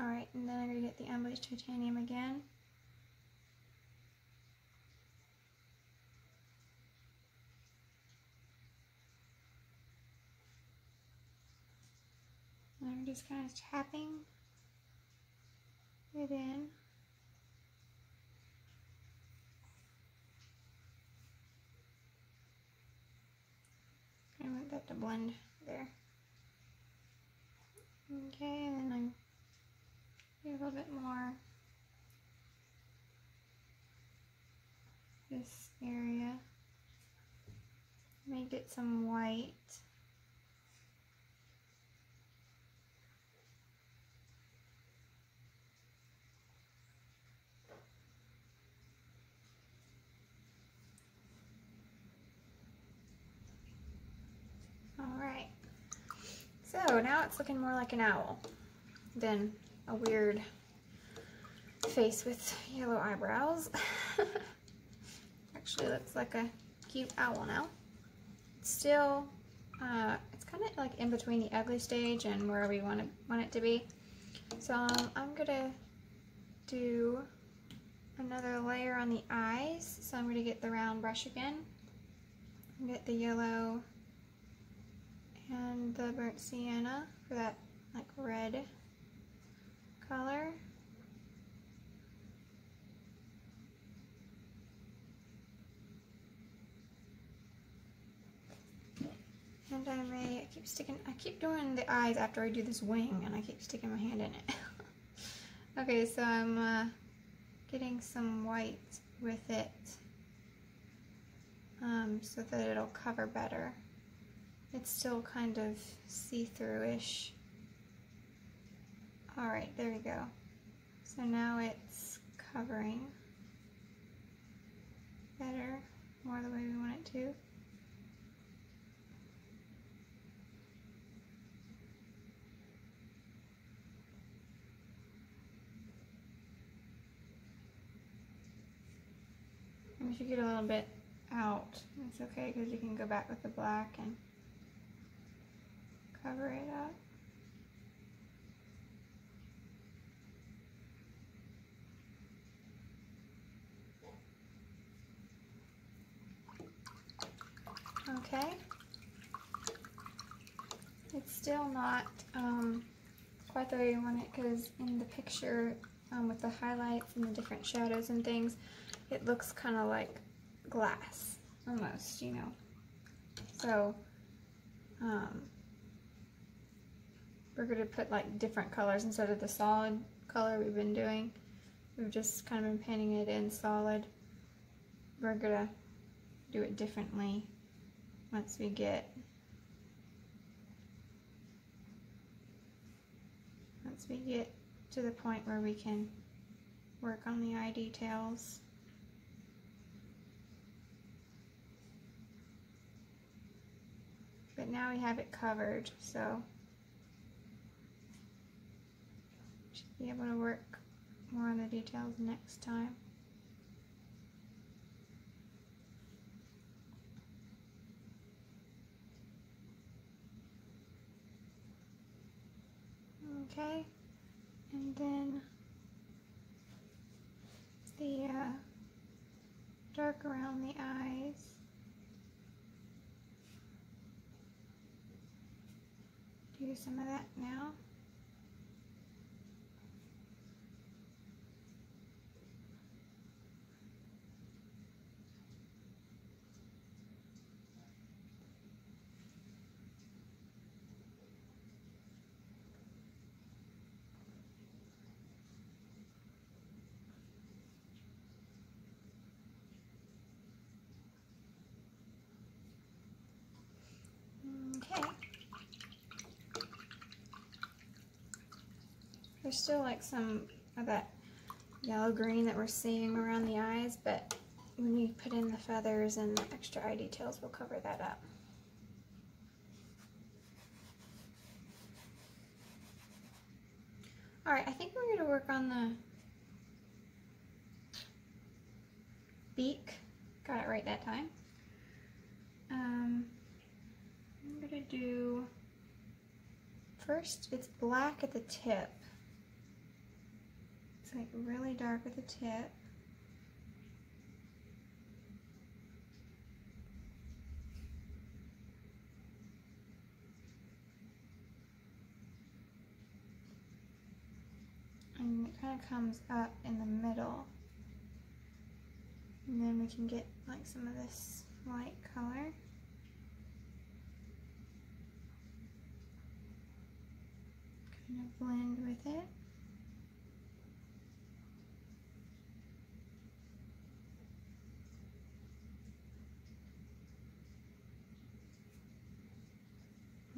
Alright, and then I'm going to get the unbleached titanium again. And I'm just kind of tapping it in. I want that to blend there. Okay, and then I'm a little bit more this area. May get some white. Alright, so now it's looking more like an owl than a weird face with yellow eyebrows. Actually looks like a cute owl now. still, uh, it's kind of like in between the ugly stage and where we want, to, want it to be. So um, I'm going to do another layer on the eyes. So I'm going to get the round brush again. Get the yellow and the burnt sienna for that like red color. And I may, I keep sticking, I keep doing the eyes after I do this wing and I keep sticking my hand in it. okay, so I'm uh, getting some white with it um, so that it'll cover better. It's still kind of see-through-ish. Alright, there we go. So now it's covering better, more the way we want it to. And you get a little bit out, it's okay because you can go back with the black and cover it up. Okay. It's still not um, quite the way you want it because in the picture um, with the highlights and the different shadows and things, it looks kind of like glass almost, you know. So, um, we're going to put like different colors instead of the solid color we've been doing. We've just kind of been painting it in solid. We're going to do it differently once we get once we get to the point where we can work on the eye details. But now we have it covered, so should be able to work more on the details next time. Okay, and then the uh, dark around the eyes. Do some of that now. There's still like some of that yellow green that we're seeing around the eyes, but when we put in the feathers and the extra eye details, we'll cover that up. Alright, I think we're to work on the beak. Got it right that time. Um, I'm to do, first it's black at the tip. It's like really dark at the tip. And it kind of comes up in the middle. And then we can get like some of this light color. Kind of blend with it.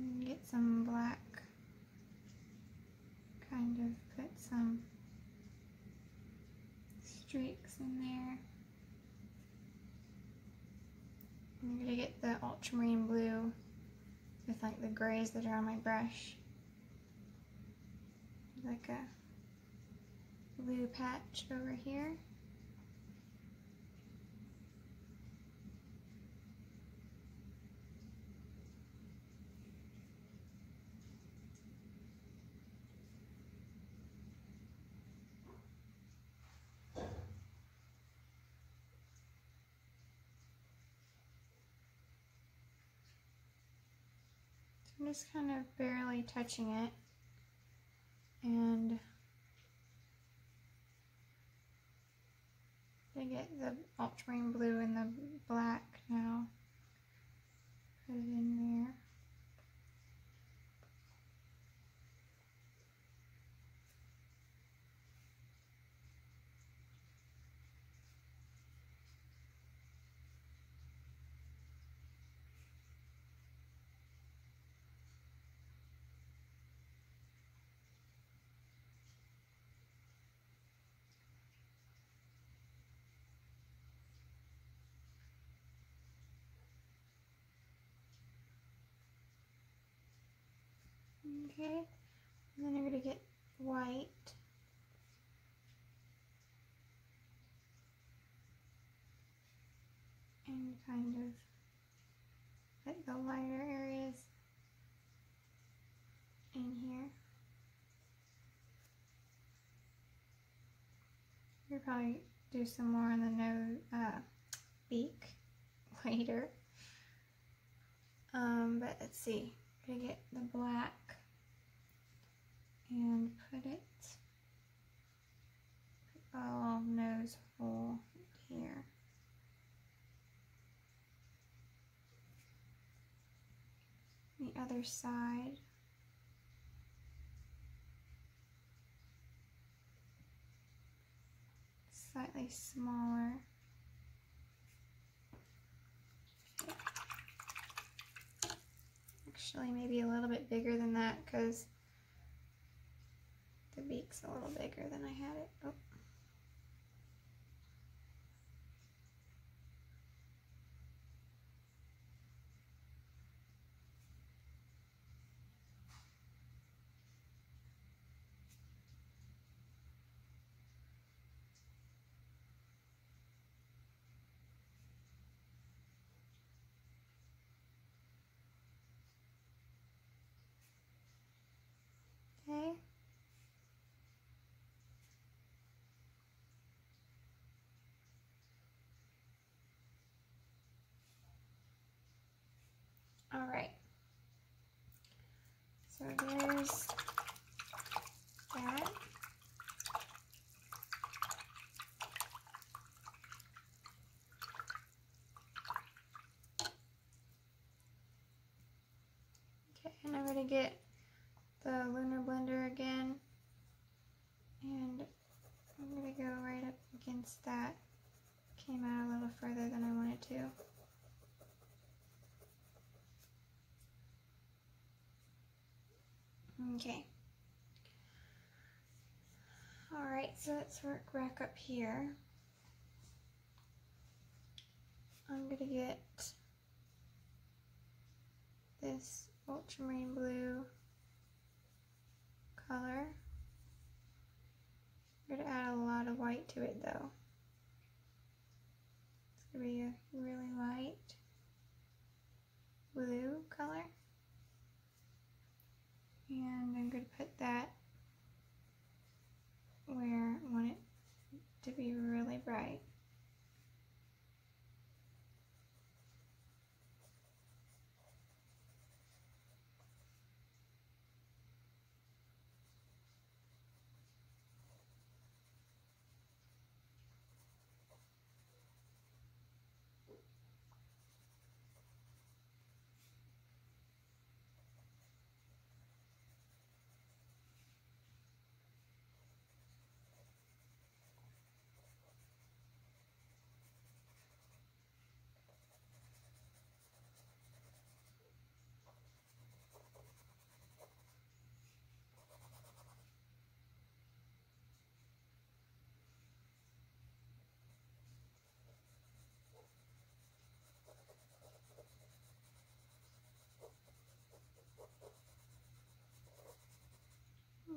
And get some black, kind of put some streaks in there. I'm gonna get the ultramarine blue with like the grays that are on my brush. Like a blue patch over here. I'm just kind of barely touching it. And I get the ultramarine blue and the black now. Put it in there Okay, and then I'm going to get white. And kind of like the lighter areas in here. You'll probably do some more on the nose, uh, beak later. Um, but let's see. I'm gonna get the black and put it all nose hole here. The other side. Slightly smaller. Actually, maybe a little bit bigger than that because the beak's a little bigger than I had it. Oh. Okay. All right. So there's that. Okay, and I'm going to get the Lunar Blender again. And I'm going to go right up against that. Came out a little further than I wanted to. Okay. Alright, so let's work back up here.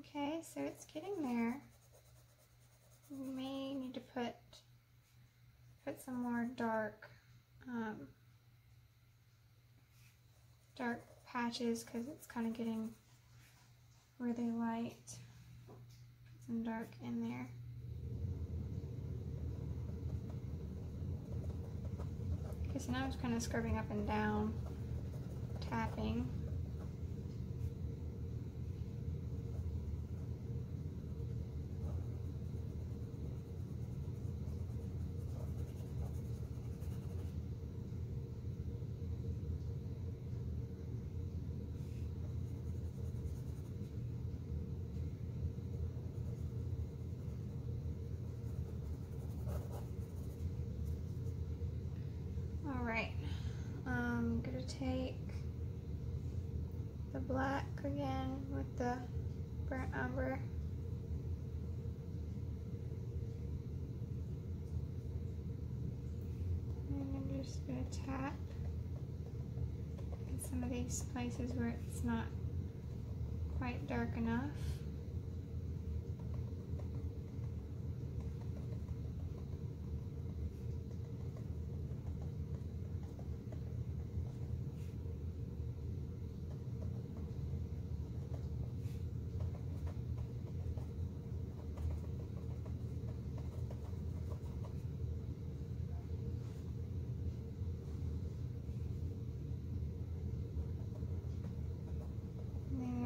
Okay, so it's getting there. We may need to put put some more dark um, dark patches because it's kind of getting really light. Put some dark in there. Okay, so now I'm just kind of scrubbing up and down, tapping. take the black again with the burnt umber. And I'm just going to tap in some of these places where it's not quite dark enough.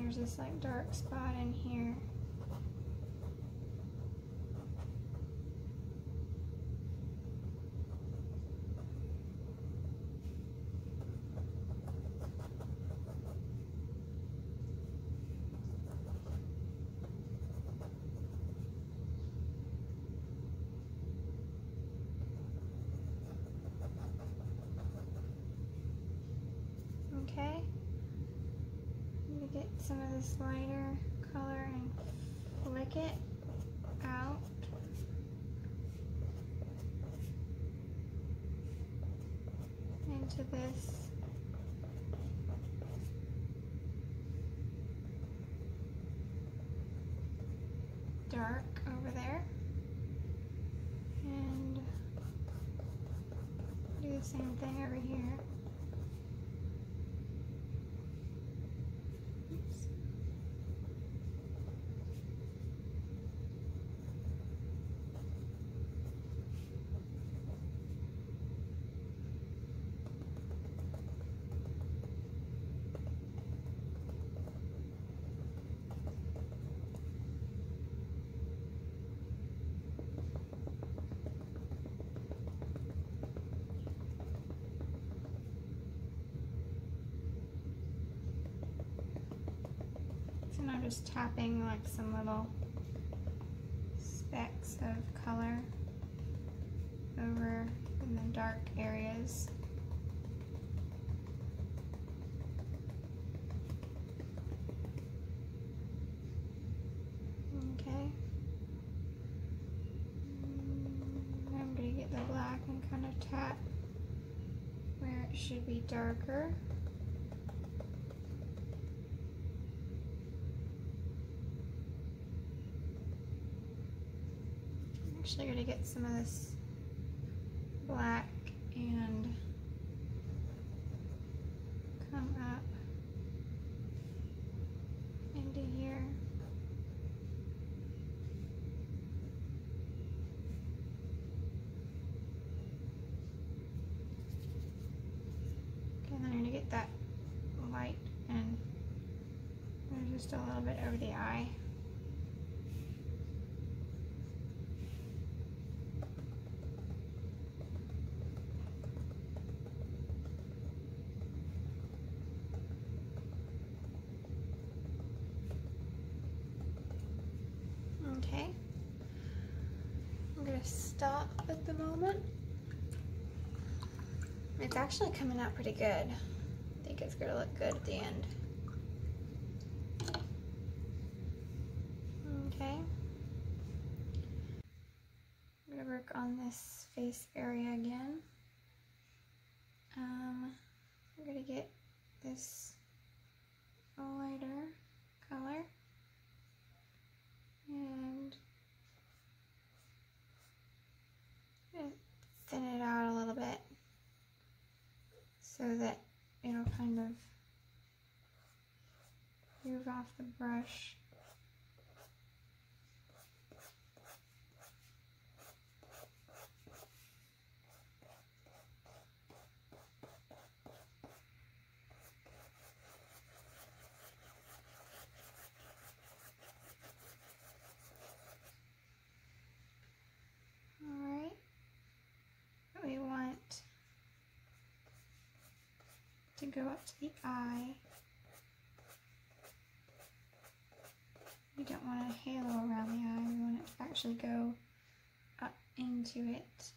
there's this like dark spot in here. Okay get some of this lighter color and flick it out. into this dark over there and do the same thing over here. and I'm just tapping like some little specks of color over in the dark areas. Okay. Mm, I'm going to get the black and kind of tap where it should be darker. Actually going to get some of this black and come up into here. Okay, then I'm going to get that light and there's just a little bit over the eye. Okay. I'm going to stop at the moment. It's actually coming out pretty good. I think it's going to look good at the end. Okay. I'm going to work on this face area again. Um, I'm going to get this lighter color. move off the brush. Alright, we want to go up to the eye. Don't want a halo around the eye, we want it to actually go up into it.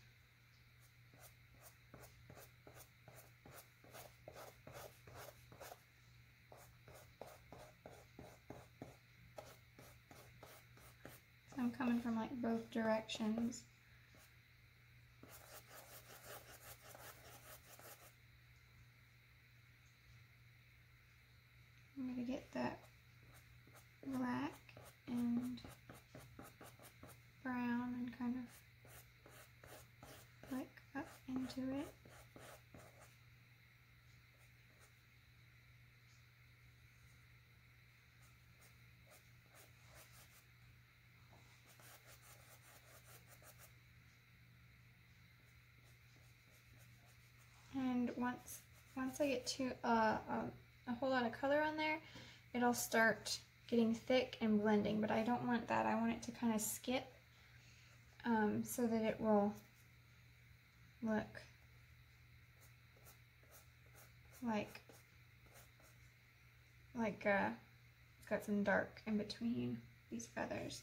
So I'm coming from like both directions. I'm going to get that black and brown and kind of flick up into it. And once once I get to uh, um, a whole lot of color on there, it'll start getting thick and blending, but I don't want that. I want it to kind of skip um, so that it will look like like uh, it's got some dark in between these feathers.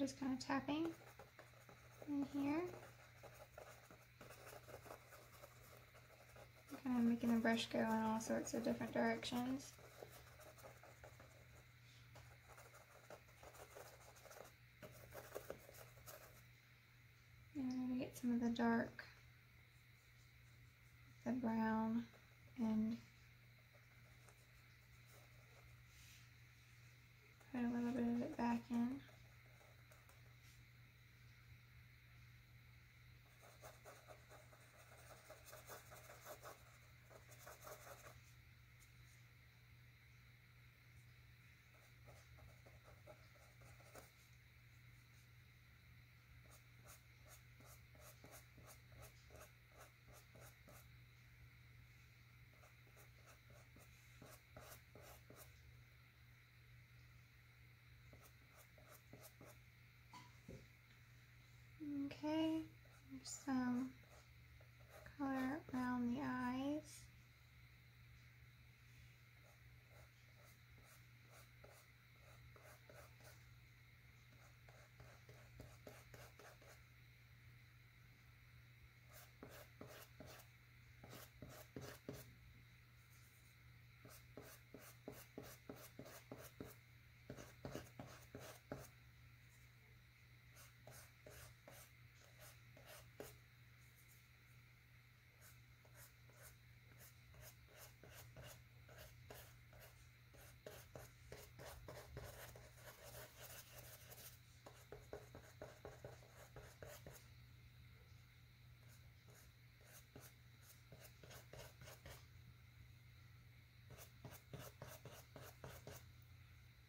Just kind of tapping in here. Kind of making the brush go in all sorts of different directions. And get some of the dark, the brown, and put a little bit of it back in. Okay, some color around the eyes.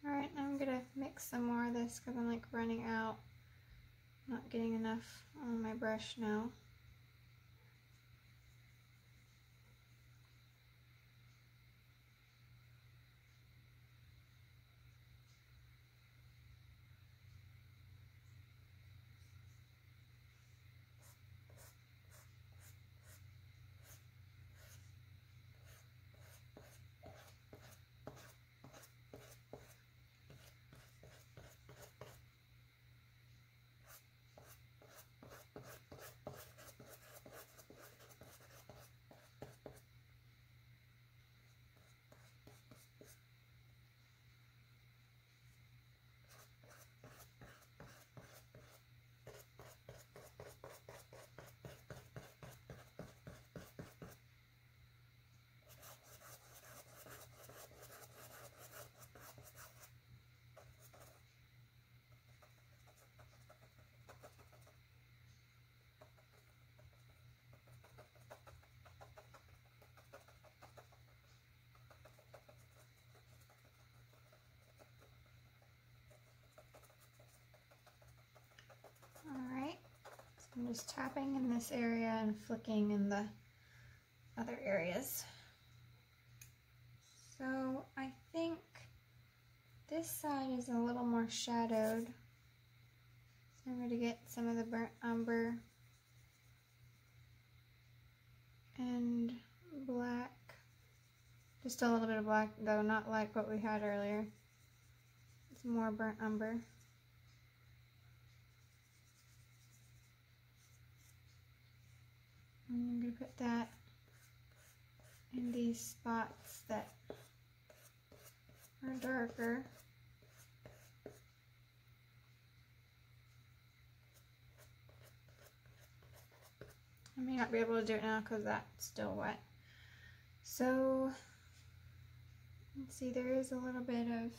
Alright, I'm gonna mix some more of this because I'm like running out. I'm Not getting enough on my brush now. Just tapping in this area and flicking in the other areas. So I think this side is a little more shadowed. So I'm going to get some of the burnt umber and black. Just a little bit of black, though not like what we had earlier. It's more burnt umber. I'm going to put that in these spots that are darker. I may not be able to do it now because that's still wet. So, let's see, there is a little bit of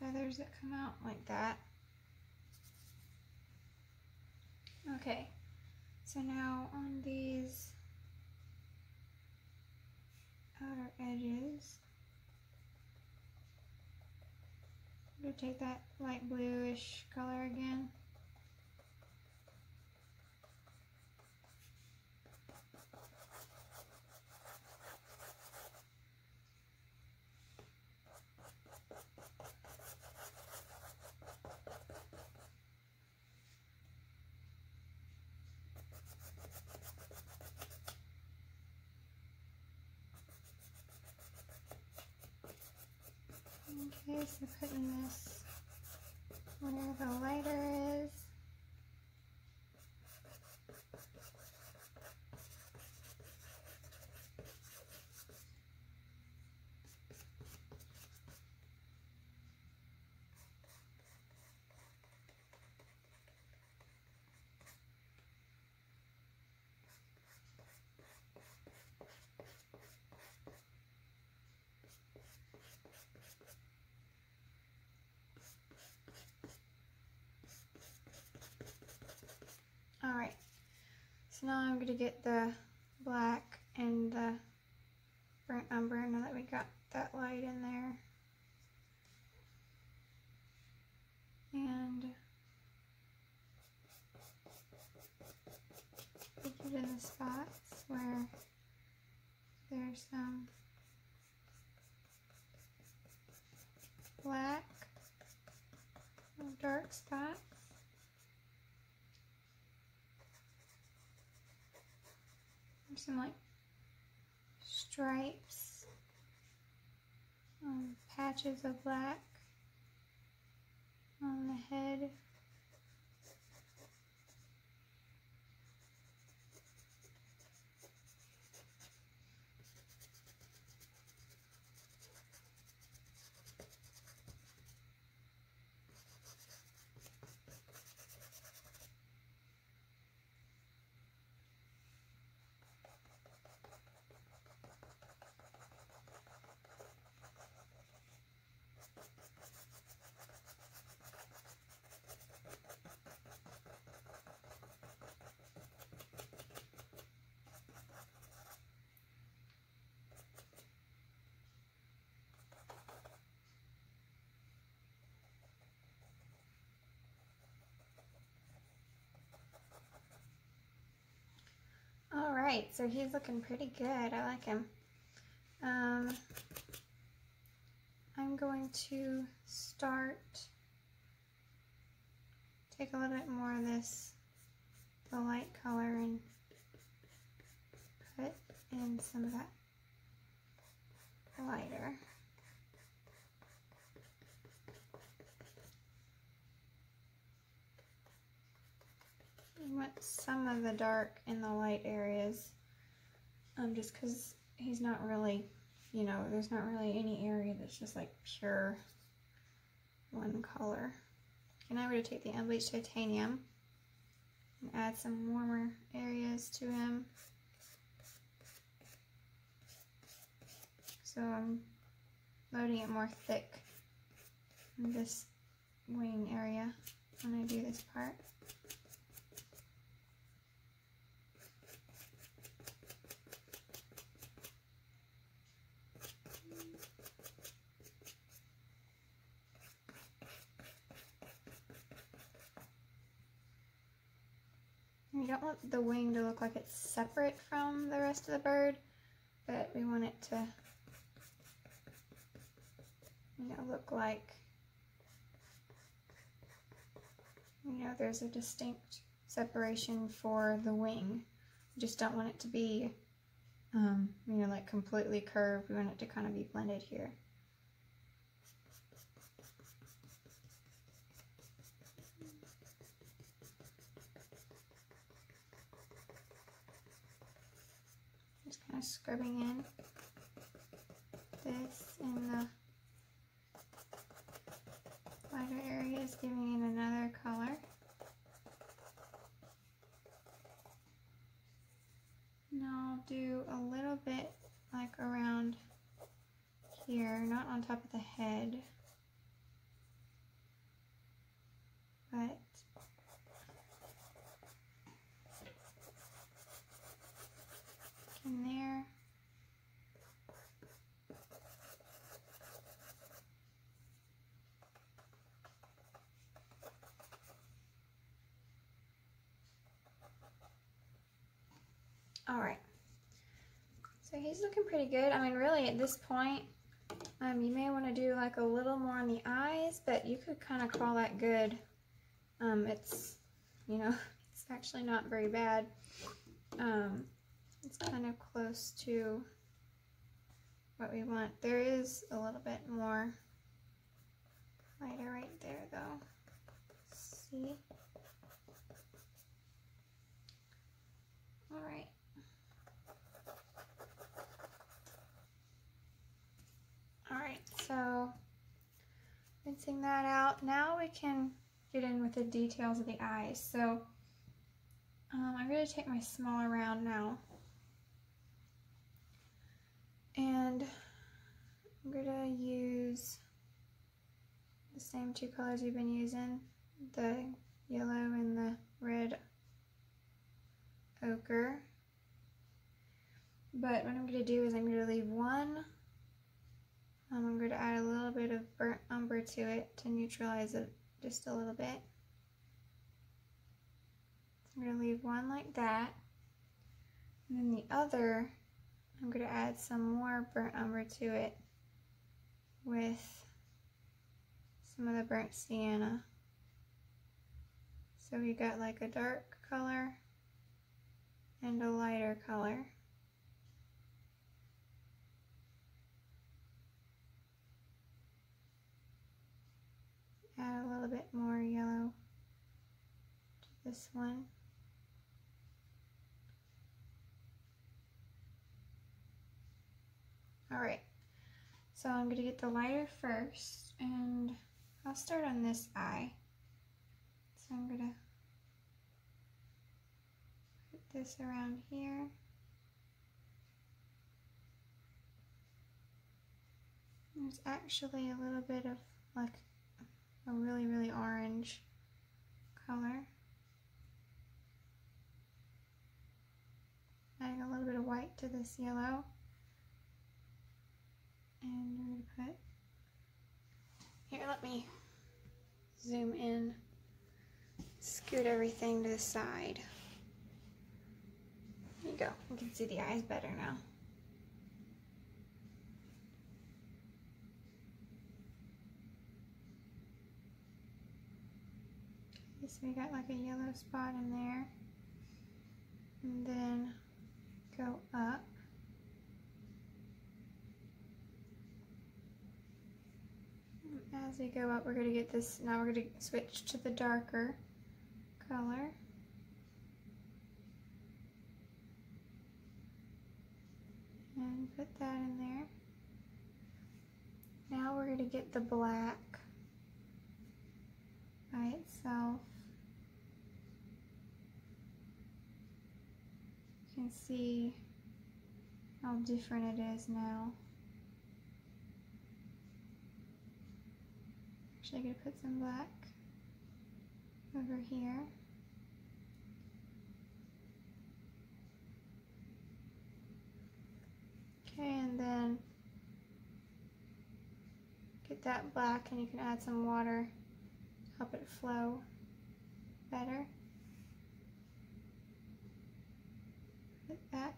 feathers that come out like that. Okay, so now on these outer edges, I'm going to take that light bluish color again. So putting this where the lighter is. Alright, so now I'm going to get the black and the burnt umber now that we got that light in there. And put it in the spots where there's some black, dark spots. Some like stripes, um, patches of black on the head. All right, so he's looking pretty good. I like him. Um, I'm going to start, take a little bit more of this, the light color, and put in some of that lighter. Want some of the dark in the light areas um, just because he's not really, you know, there's not really any area that's just like pure one color. And going to take the unbleached titanium and add some warmer areas to him. So I'm loading it more thick in this wing area when I do this part. Don't want the wing to look like it's separate from the rest of the bird, but we want it to, you know, look like, you know, there's a distinct separation for the wing. We just don't want it to be, um, you know, like completely curved. We want it to kind of be blended here. Of scrubbing in this in the lighter areas, giving it another color. Now I'll do a little bit like around here, not on top of the head, but in there. All right. So he's looking pretty good. I mean, really, at this point, um, you may want to do like a little more on the eyes, but you could kind of call that good. Um, it's, you know, it's actually not very bad. Um, it's kind of close to what we want. There is a little bit more lighter right there, though. See? All right. All right, so rinsing that out. Now we can get in with the details of the eyes. So um, I'm going to take my smaller round now. And I'm to use the same two colors we've been using, the yellow and the red ochre. But what I'm going to do is I'm to leave one um, I'm going to add a little bit of burnt umber to it to neutralize it just a little bit. I'm going to leave one like that. And then the other, I'm going to add some more burnt umber to it with some of the burnt sienna. So we got like a dark color and a lighter color. add a little bit more yellow to this one. Alright, so I'm going to get the lighter first, and I'll start on this eye. So I'm going to put this around here. There's actually a little bit of like a really, really orange color. Adding a little bit of white to this yellow. And we're going to put, here, let me zoom in, scoot everything to the side. There you go. You can see the eyes better now. so we got like a yellow spot in there. And then go up. As we go up, we're going to get this, now we're going to switch to the darker color. And put that in there. Now we're going to get the black by itself. You can see how different it is now. Actually, gonna put some black over here. Okay, and then get that black and you can add some water to help it flow better. Put that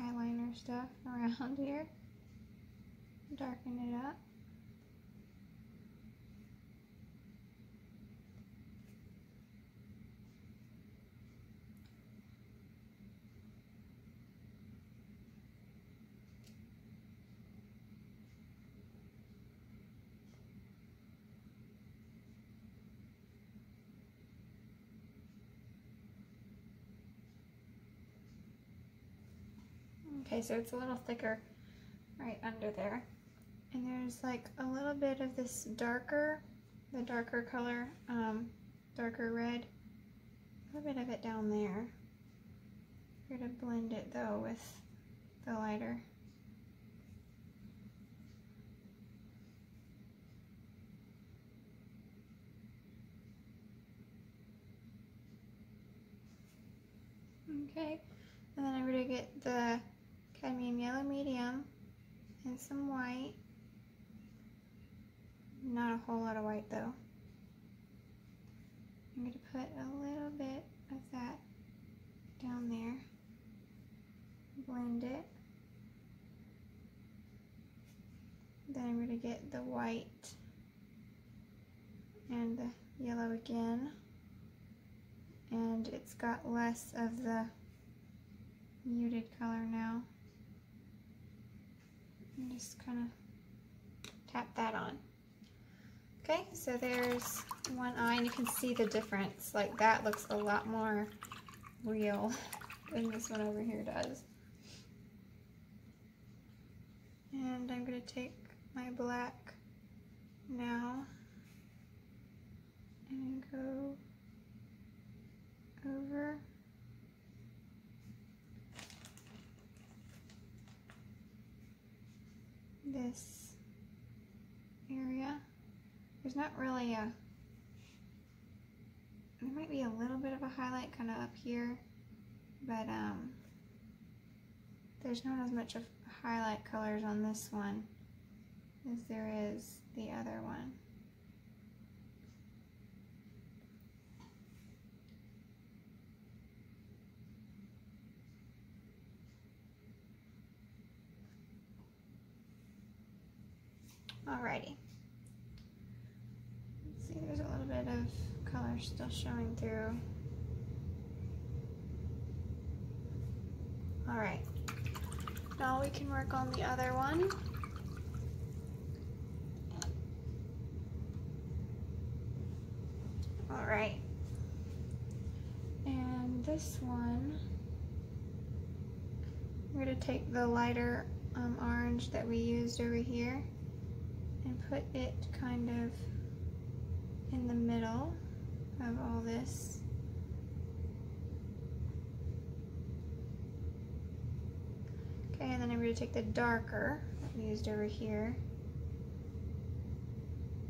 eyeliner stuff around here, darken it up. Okay, so it's a little thicker right under there. And there's like a little bit of this darker, the darker color, um, darker red, a little bit of it down there. We're gonna blend it though with the lighter. Okay, and then I'm to get the cadmium yellow medium and some white. Not a whole lot of white though. I'm going to put a little bit of that down there. Blend it. Then I'm going to get the white and the yellow again. And it's got less of the muted color now and just kind of tap that on. Okay, so there's one eye and you can see the difference. Like that looks a lot more real than this one over here does. And I'm going to take my black now and go over this area. There's not really a, there might be a little bit of a highlight kind of up here, but um, there's not as much of highlight colors on this one as there is the other one. Alrighty. Let's see, there's a little bit of color still showing through. Alright. Now we can work on the other one. Alright. And this one, I'm going to take the lighter um, orange that we used over here and put it kind of in the middle of all this. Okay, and then I'm going to take the darker we used over here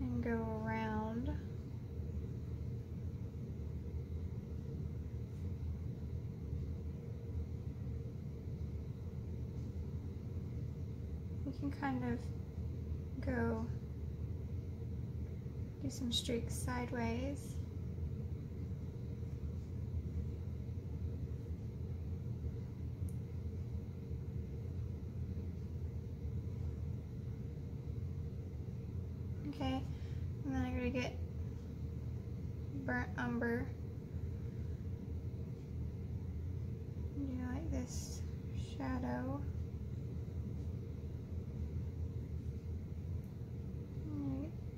and go around. You can kind of go do some streaks sideways. Okay, and then I'm going to get burnt umber. Do like this shadow.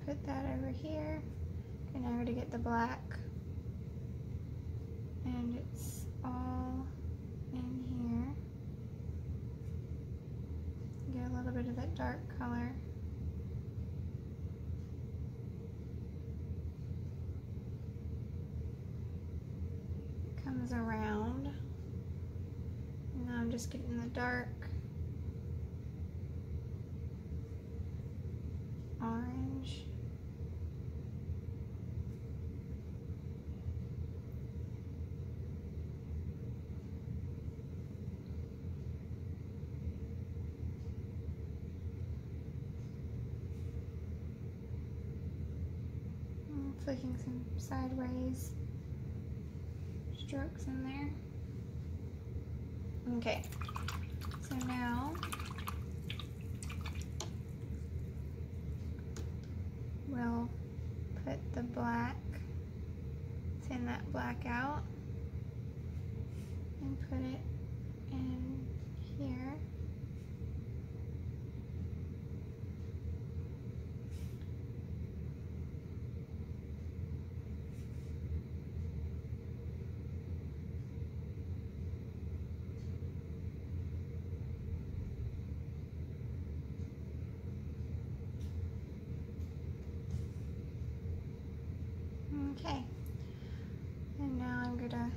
put that over here. And I'm going to get the black. And it's all in here. Get a little bit of that dark color. Comes around. And now I'm just getting the dark orange. Mm, flicking some sideways strokes in there. Okay, so now we'll put the black, send that black out and put it in here. Okay. And now I'm gonna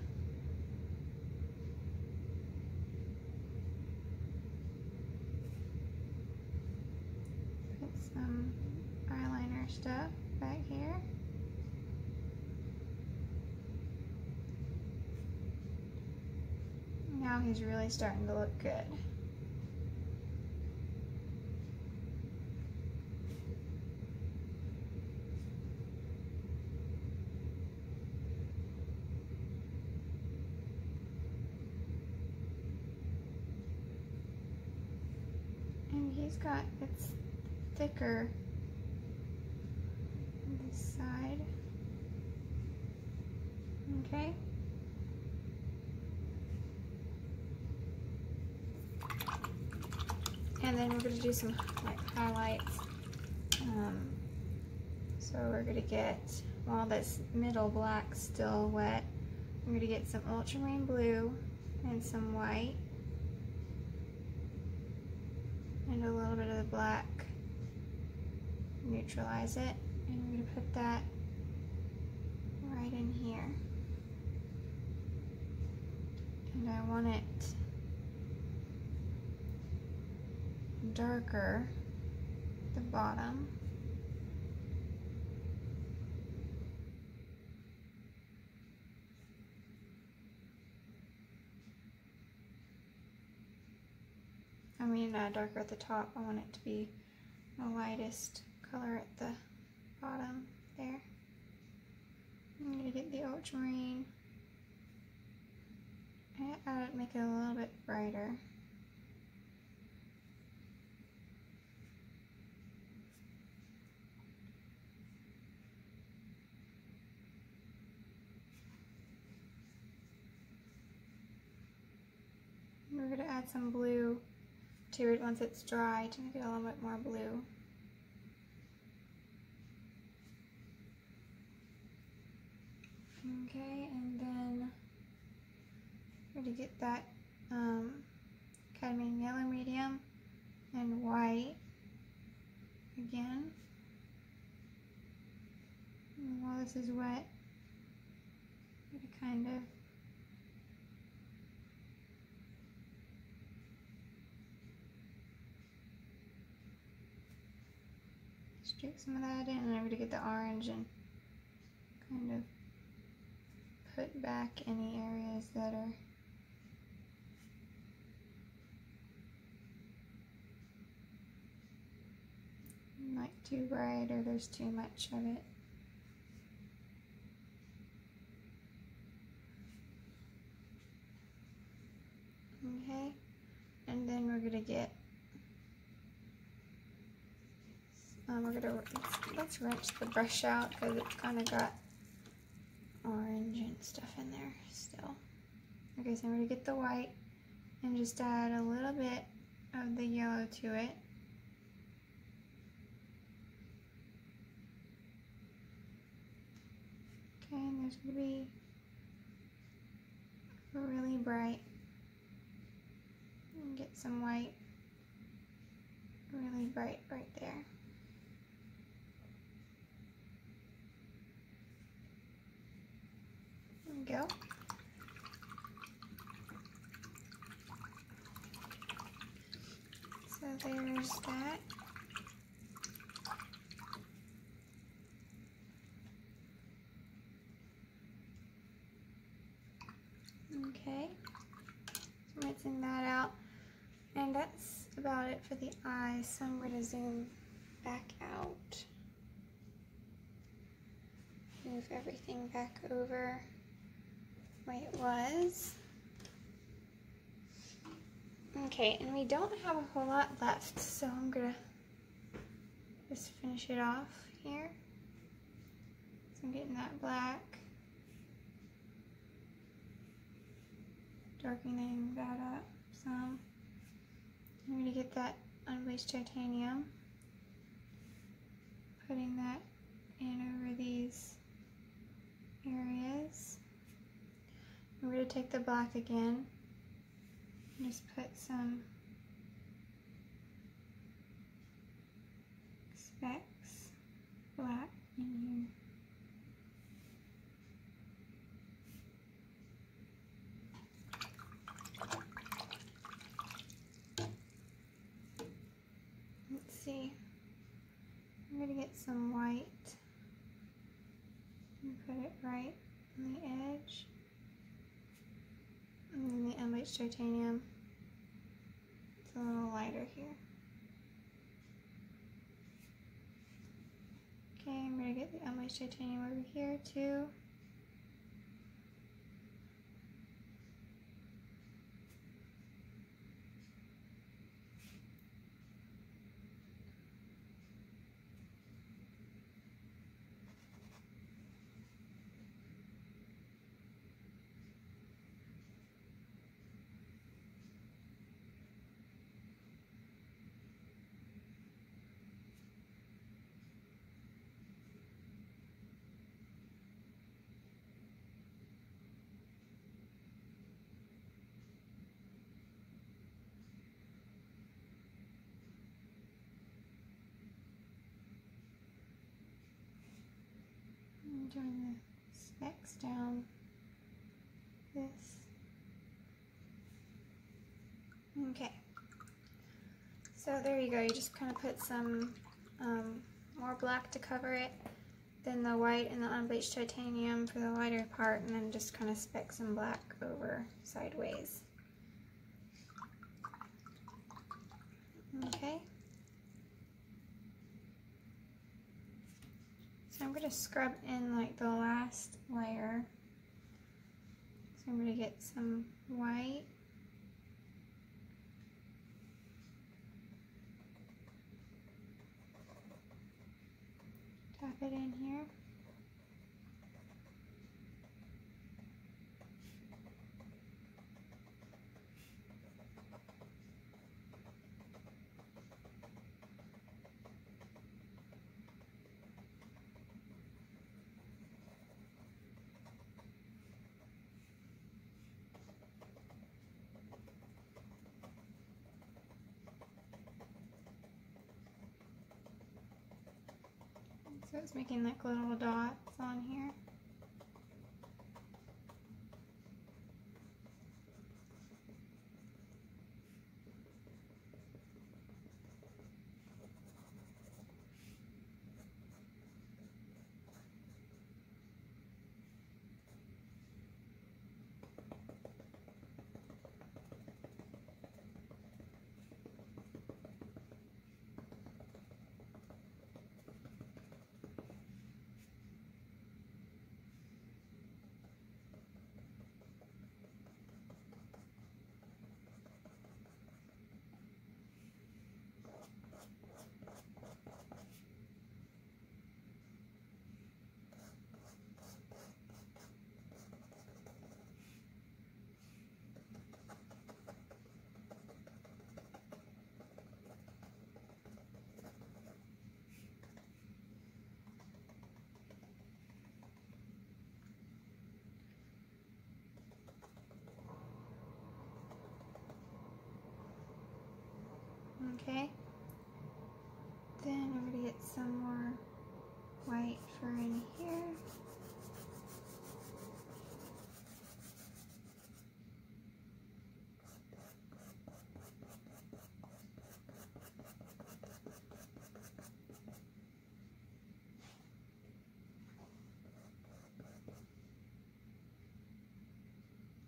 put some back here. Now he's really starting to look good. And he's got, it's thicker on this side. Okay. And then we're going to do some like highlights. Um, so we're going to get, while this middle black's still wet, I'm going to get some ultramarine blue and some white. And a little bit of the black. Neutralize it. And I'm to put that right in here and I want it darker at the bottom I mean darker at the top. I want it to be the lightest color at the bottom there. I'm going to get the ultramarine and add, make it a little bit brighter. We're going to add some blue to once it's dry to make it a little bit more blue. Okay, and then we're going to get that um, cadmium yellow medium and white again. And while this is wet, to kind of streak some of that in and I'm going to get the orange and kind of put back any areas that are like too bright or there's too much of it. Okay, and then we're going to get Um, we're gonna let's, wrench the brush out because it's kind of got orange and stuff in there still. Okay, so I'm gonna get the white and just add a little bit of the yellow to it. Okay, and there's gonna be really bright. And get some white really bright right there. Go. So there's that. Okay, so rinsing that out. And that's about it for the eyes, so I'm going to zoom back out. Move everything back over way it was. Okay, and we don't have a whole lot left, so I'm gonna just finish it off here. So I'm getting that black, darkening that up some. I'm gonna get that unbleached titanium, putting that in over these areas. I'm going to take the black again and just put some specks black in here. Let's see. I'm going to get some white and put it right on the edge. And then the unbleached titanium. It's a little lighter here. Okay, I'm going to get the unbleached titanium over here too. Doing specks down this. Okay. So there you go. You just kind of put some um, more black to cover it, then the white and the unbleached titanium for the lighter part, and then just kind of speck some black over sideways. Okay. To scrub in like the last layer. So I'm going to get some white. Tap it in here. So it's making like little dots on here. Okay. Then I'm going to get some more white for in here.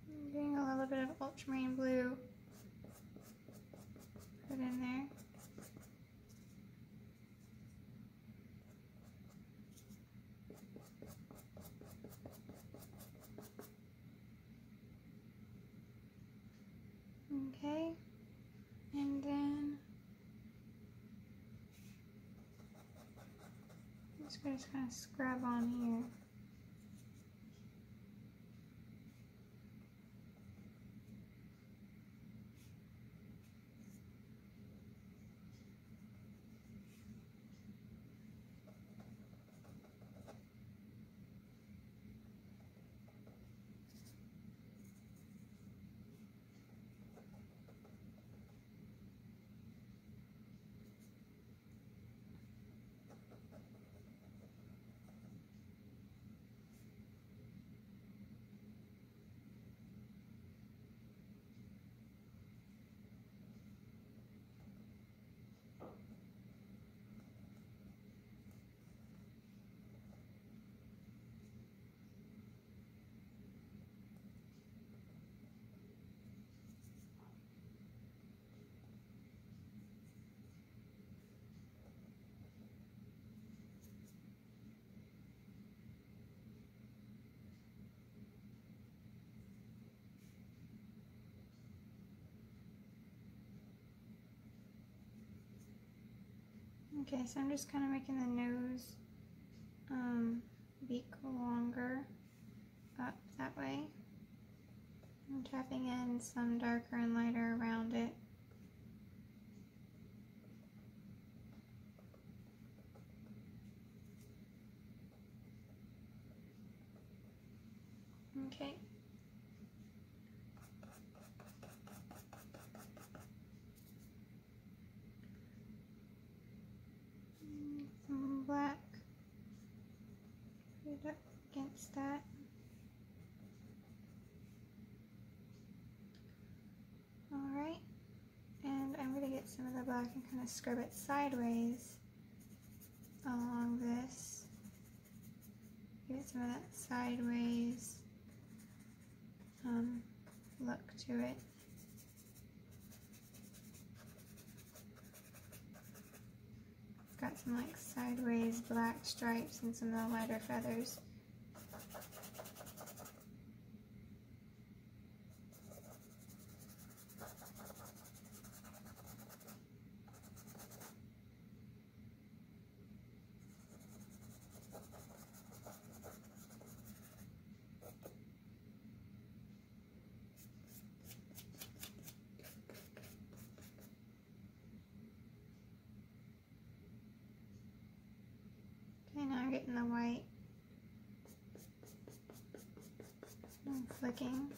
I'm Getting a little bit of ultramarine blue put in there. Okay. Just gonna scrub on here. Okay, so I'm just kind of making the nose um, beak longer up that way. I'm tapping in some darker and lighter around it. Okay. some black put it up against that alright and I'm going to get some of the black and kind of scrub it sideways along this give it some of that sideways um, look to it got some like sideways black stripes and some of the lighter feathers. Okay, now I'm getting the white and flicking.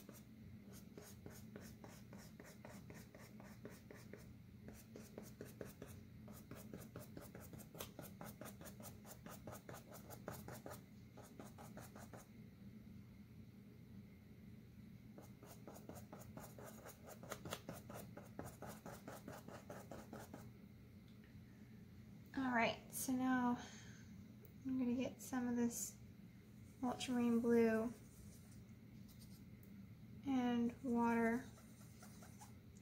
All right, so now I'm going to get some of this ultramarine blue and water.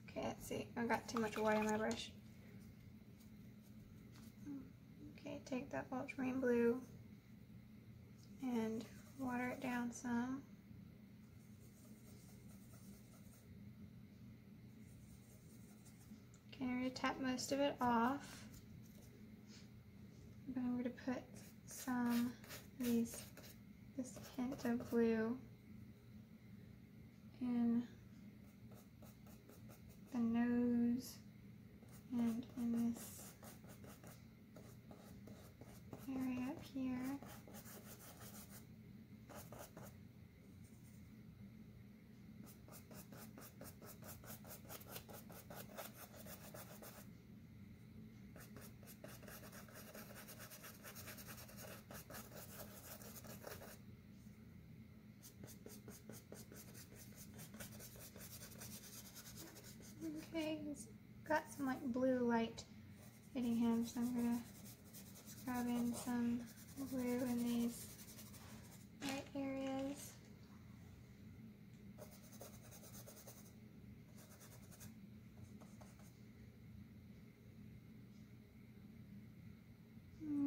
Okay, let's see. I got too much white on my brush. Okay, take that ultramarine blue and water it down some. Okay, I'm going to tap most of it off. But I'm going to put some of these, hint blue in the nose and in this area up here. Okay, he's got some like blue light hitting him, so I'm gonna scrub in some blue in these right areas.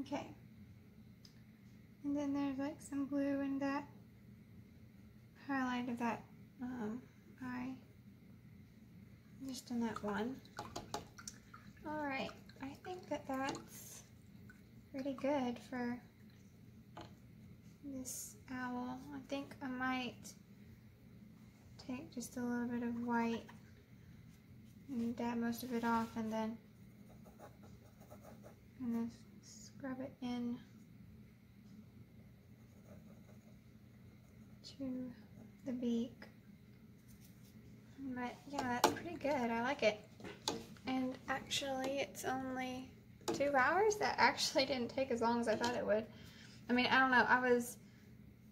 Okay. And then there's like some blue in that highlight of that um, eye. In that one. Alright, I think that that's pretty good for this owl. I think I might take just a little bit of white and dab most of it off and then and then scrub it in to the beak. But yeah, that's pretty good. I like it. And actually, it's only two hours. That actually didn't take as long as I thought it would. I mean, I don't know. I was,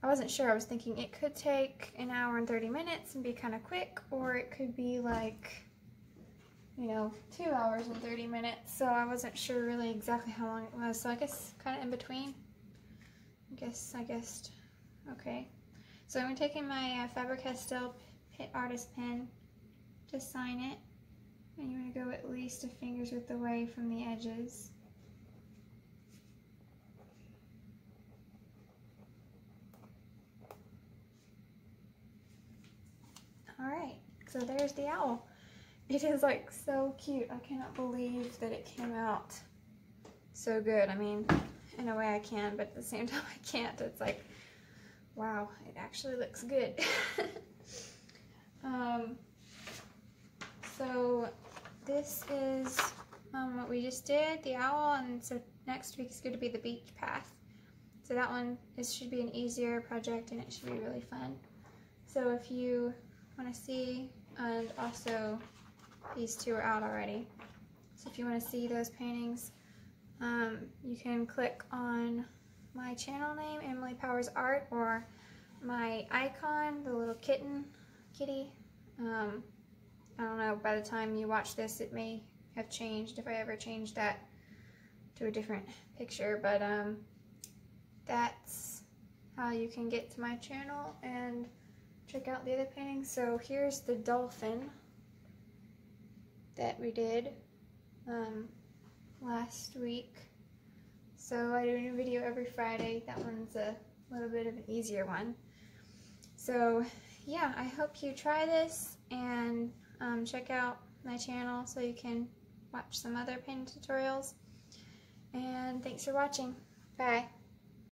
I wasn't sure. I was thinking it could take an hour and 30 minutes and be kind of quick, or it could be like, you know, two hours and 30 minutes. So I wasn't sure really exactly how long it was. So I guess kind of in between. I guess, I guessed. Okay. So I'm taking my uh, Faber-Castell Pitt Artist Pen to sign it. And you want to go at least a finger's width away from the edges. Alright, so there's the owl. It is like so cute. I cannot believe that it came out so good. I mean, in a way I can, but at the same time I can't. It's like, wow, it actually looks good. um, so this is um, what we just did, the owl, and so next week is going to be the beach path. So that one is, should be an easier project and it should be really fun. So if you want to see, and also these two are out already. So if you want to see those paintings, um, you can click on my channel name, Emily Powers Art, or my icon, the little kitten, kitty. Um, I don't know, by the time you watch this, it may have changed if I ever change that to a different picture, but um, that's how you can get to my channel and check out the other paintings. So here's the dolphin that we did um, last week. So I do a new video every Friday. That one's a little bit of an easier one. So yeah, I hope you try this and um, check out my channel so you can watch some other painting tutorials. And thanks for watching. Bye.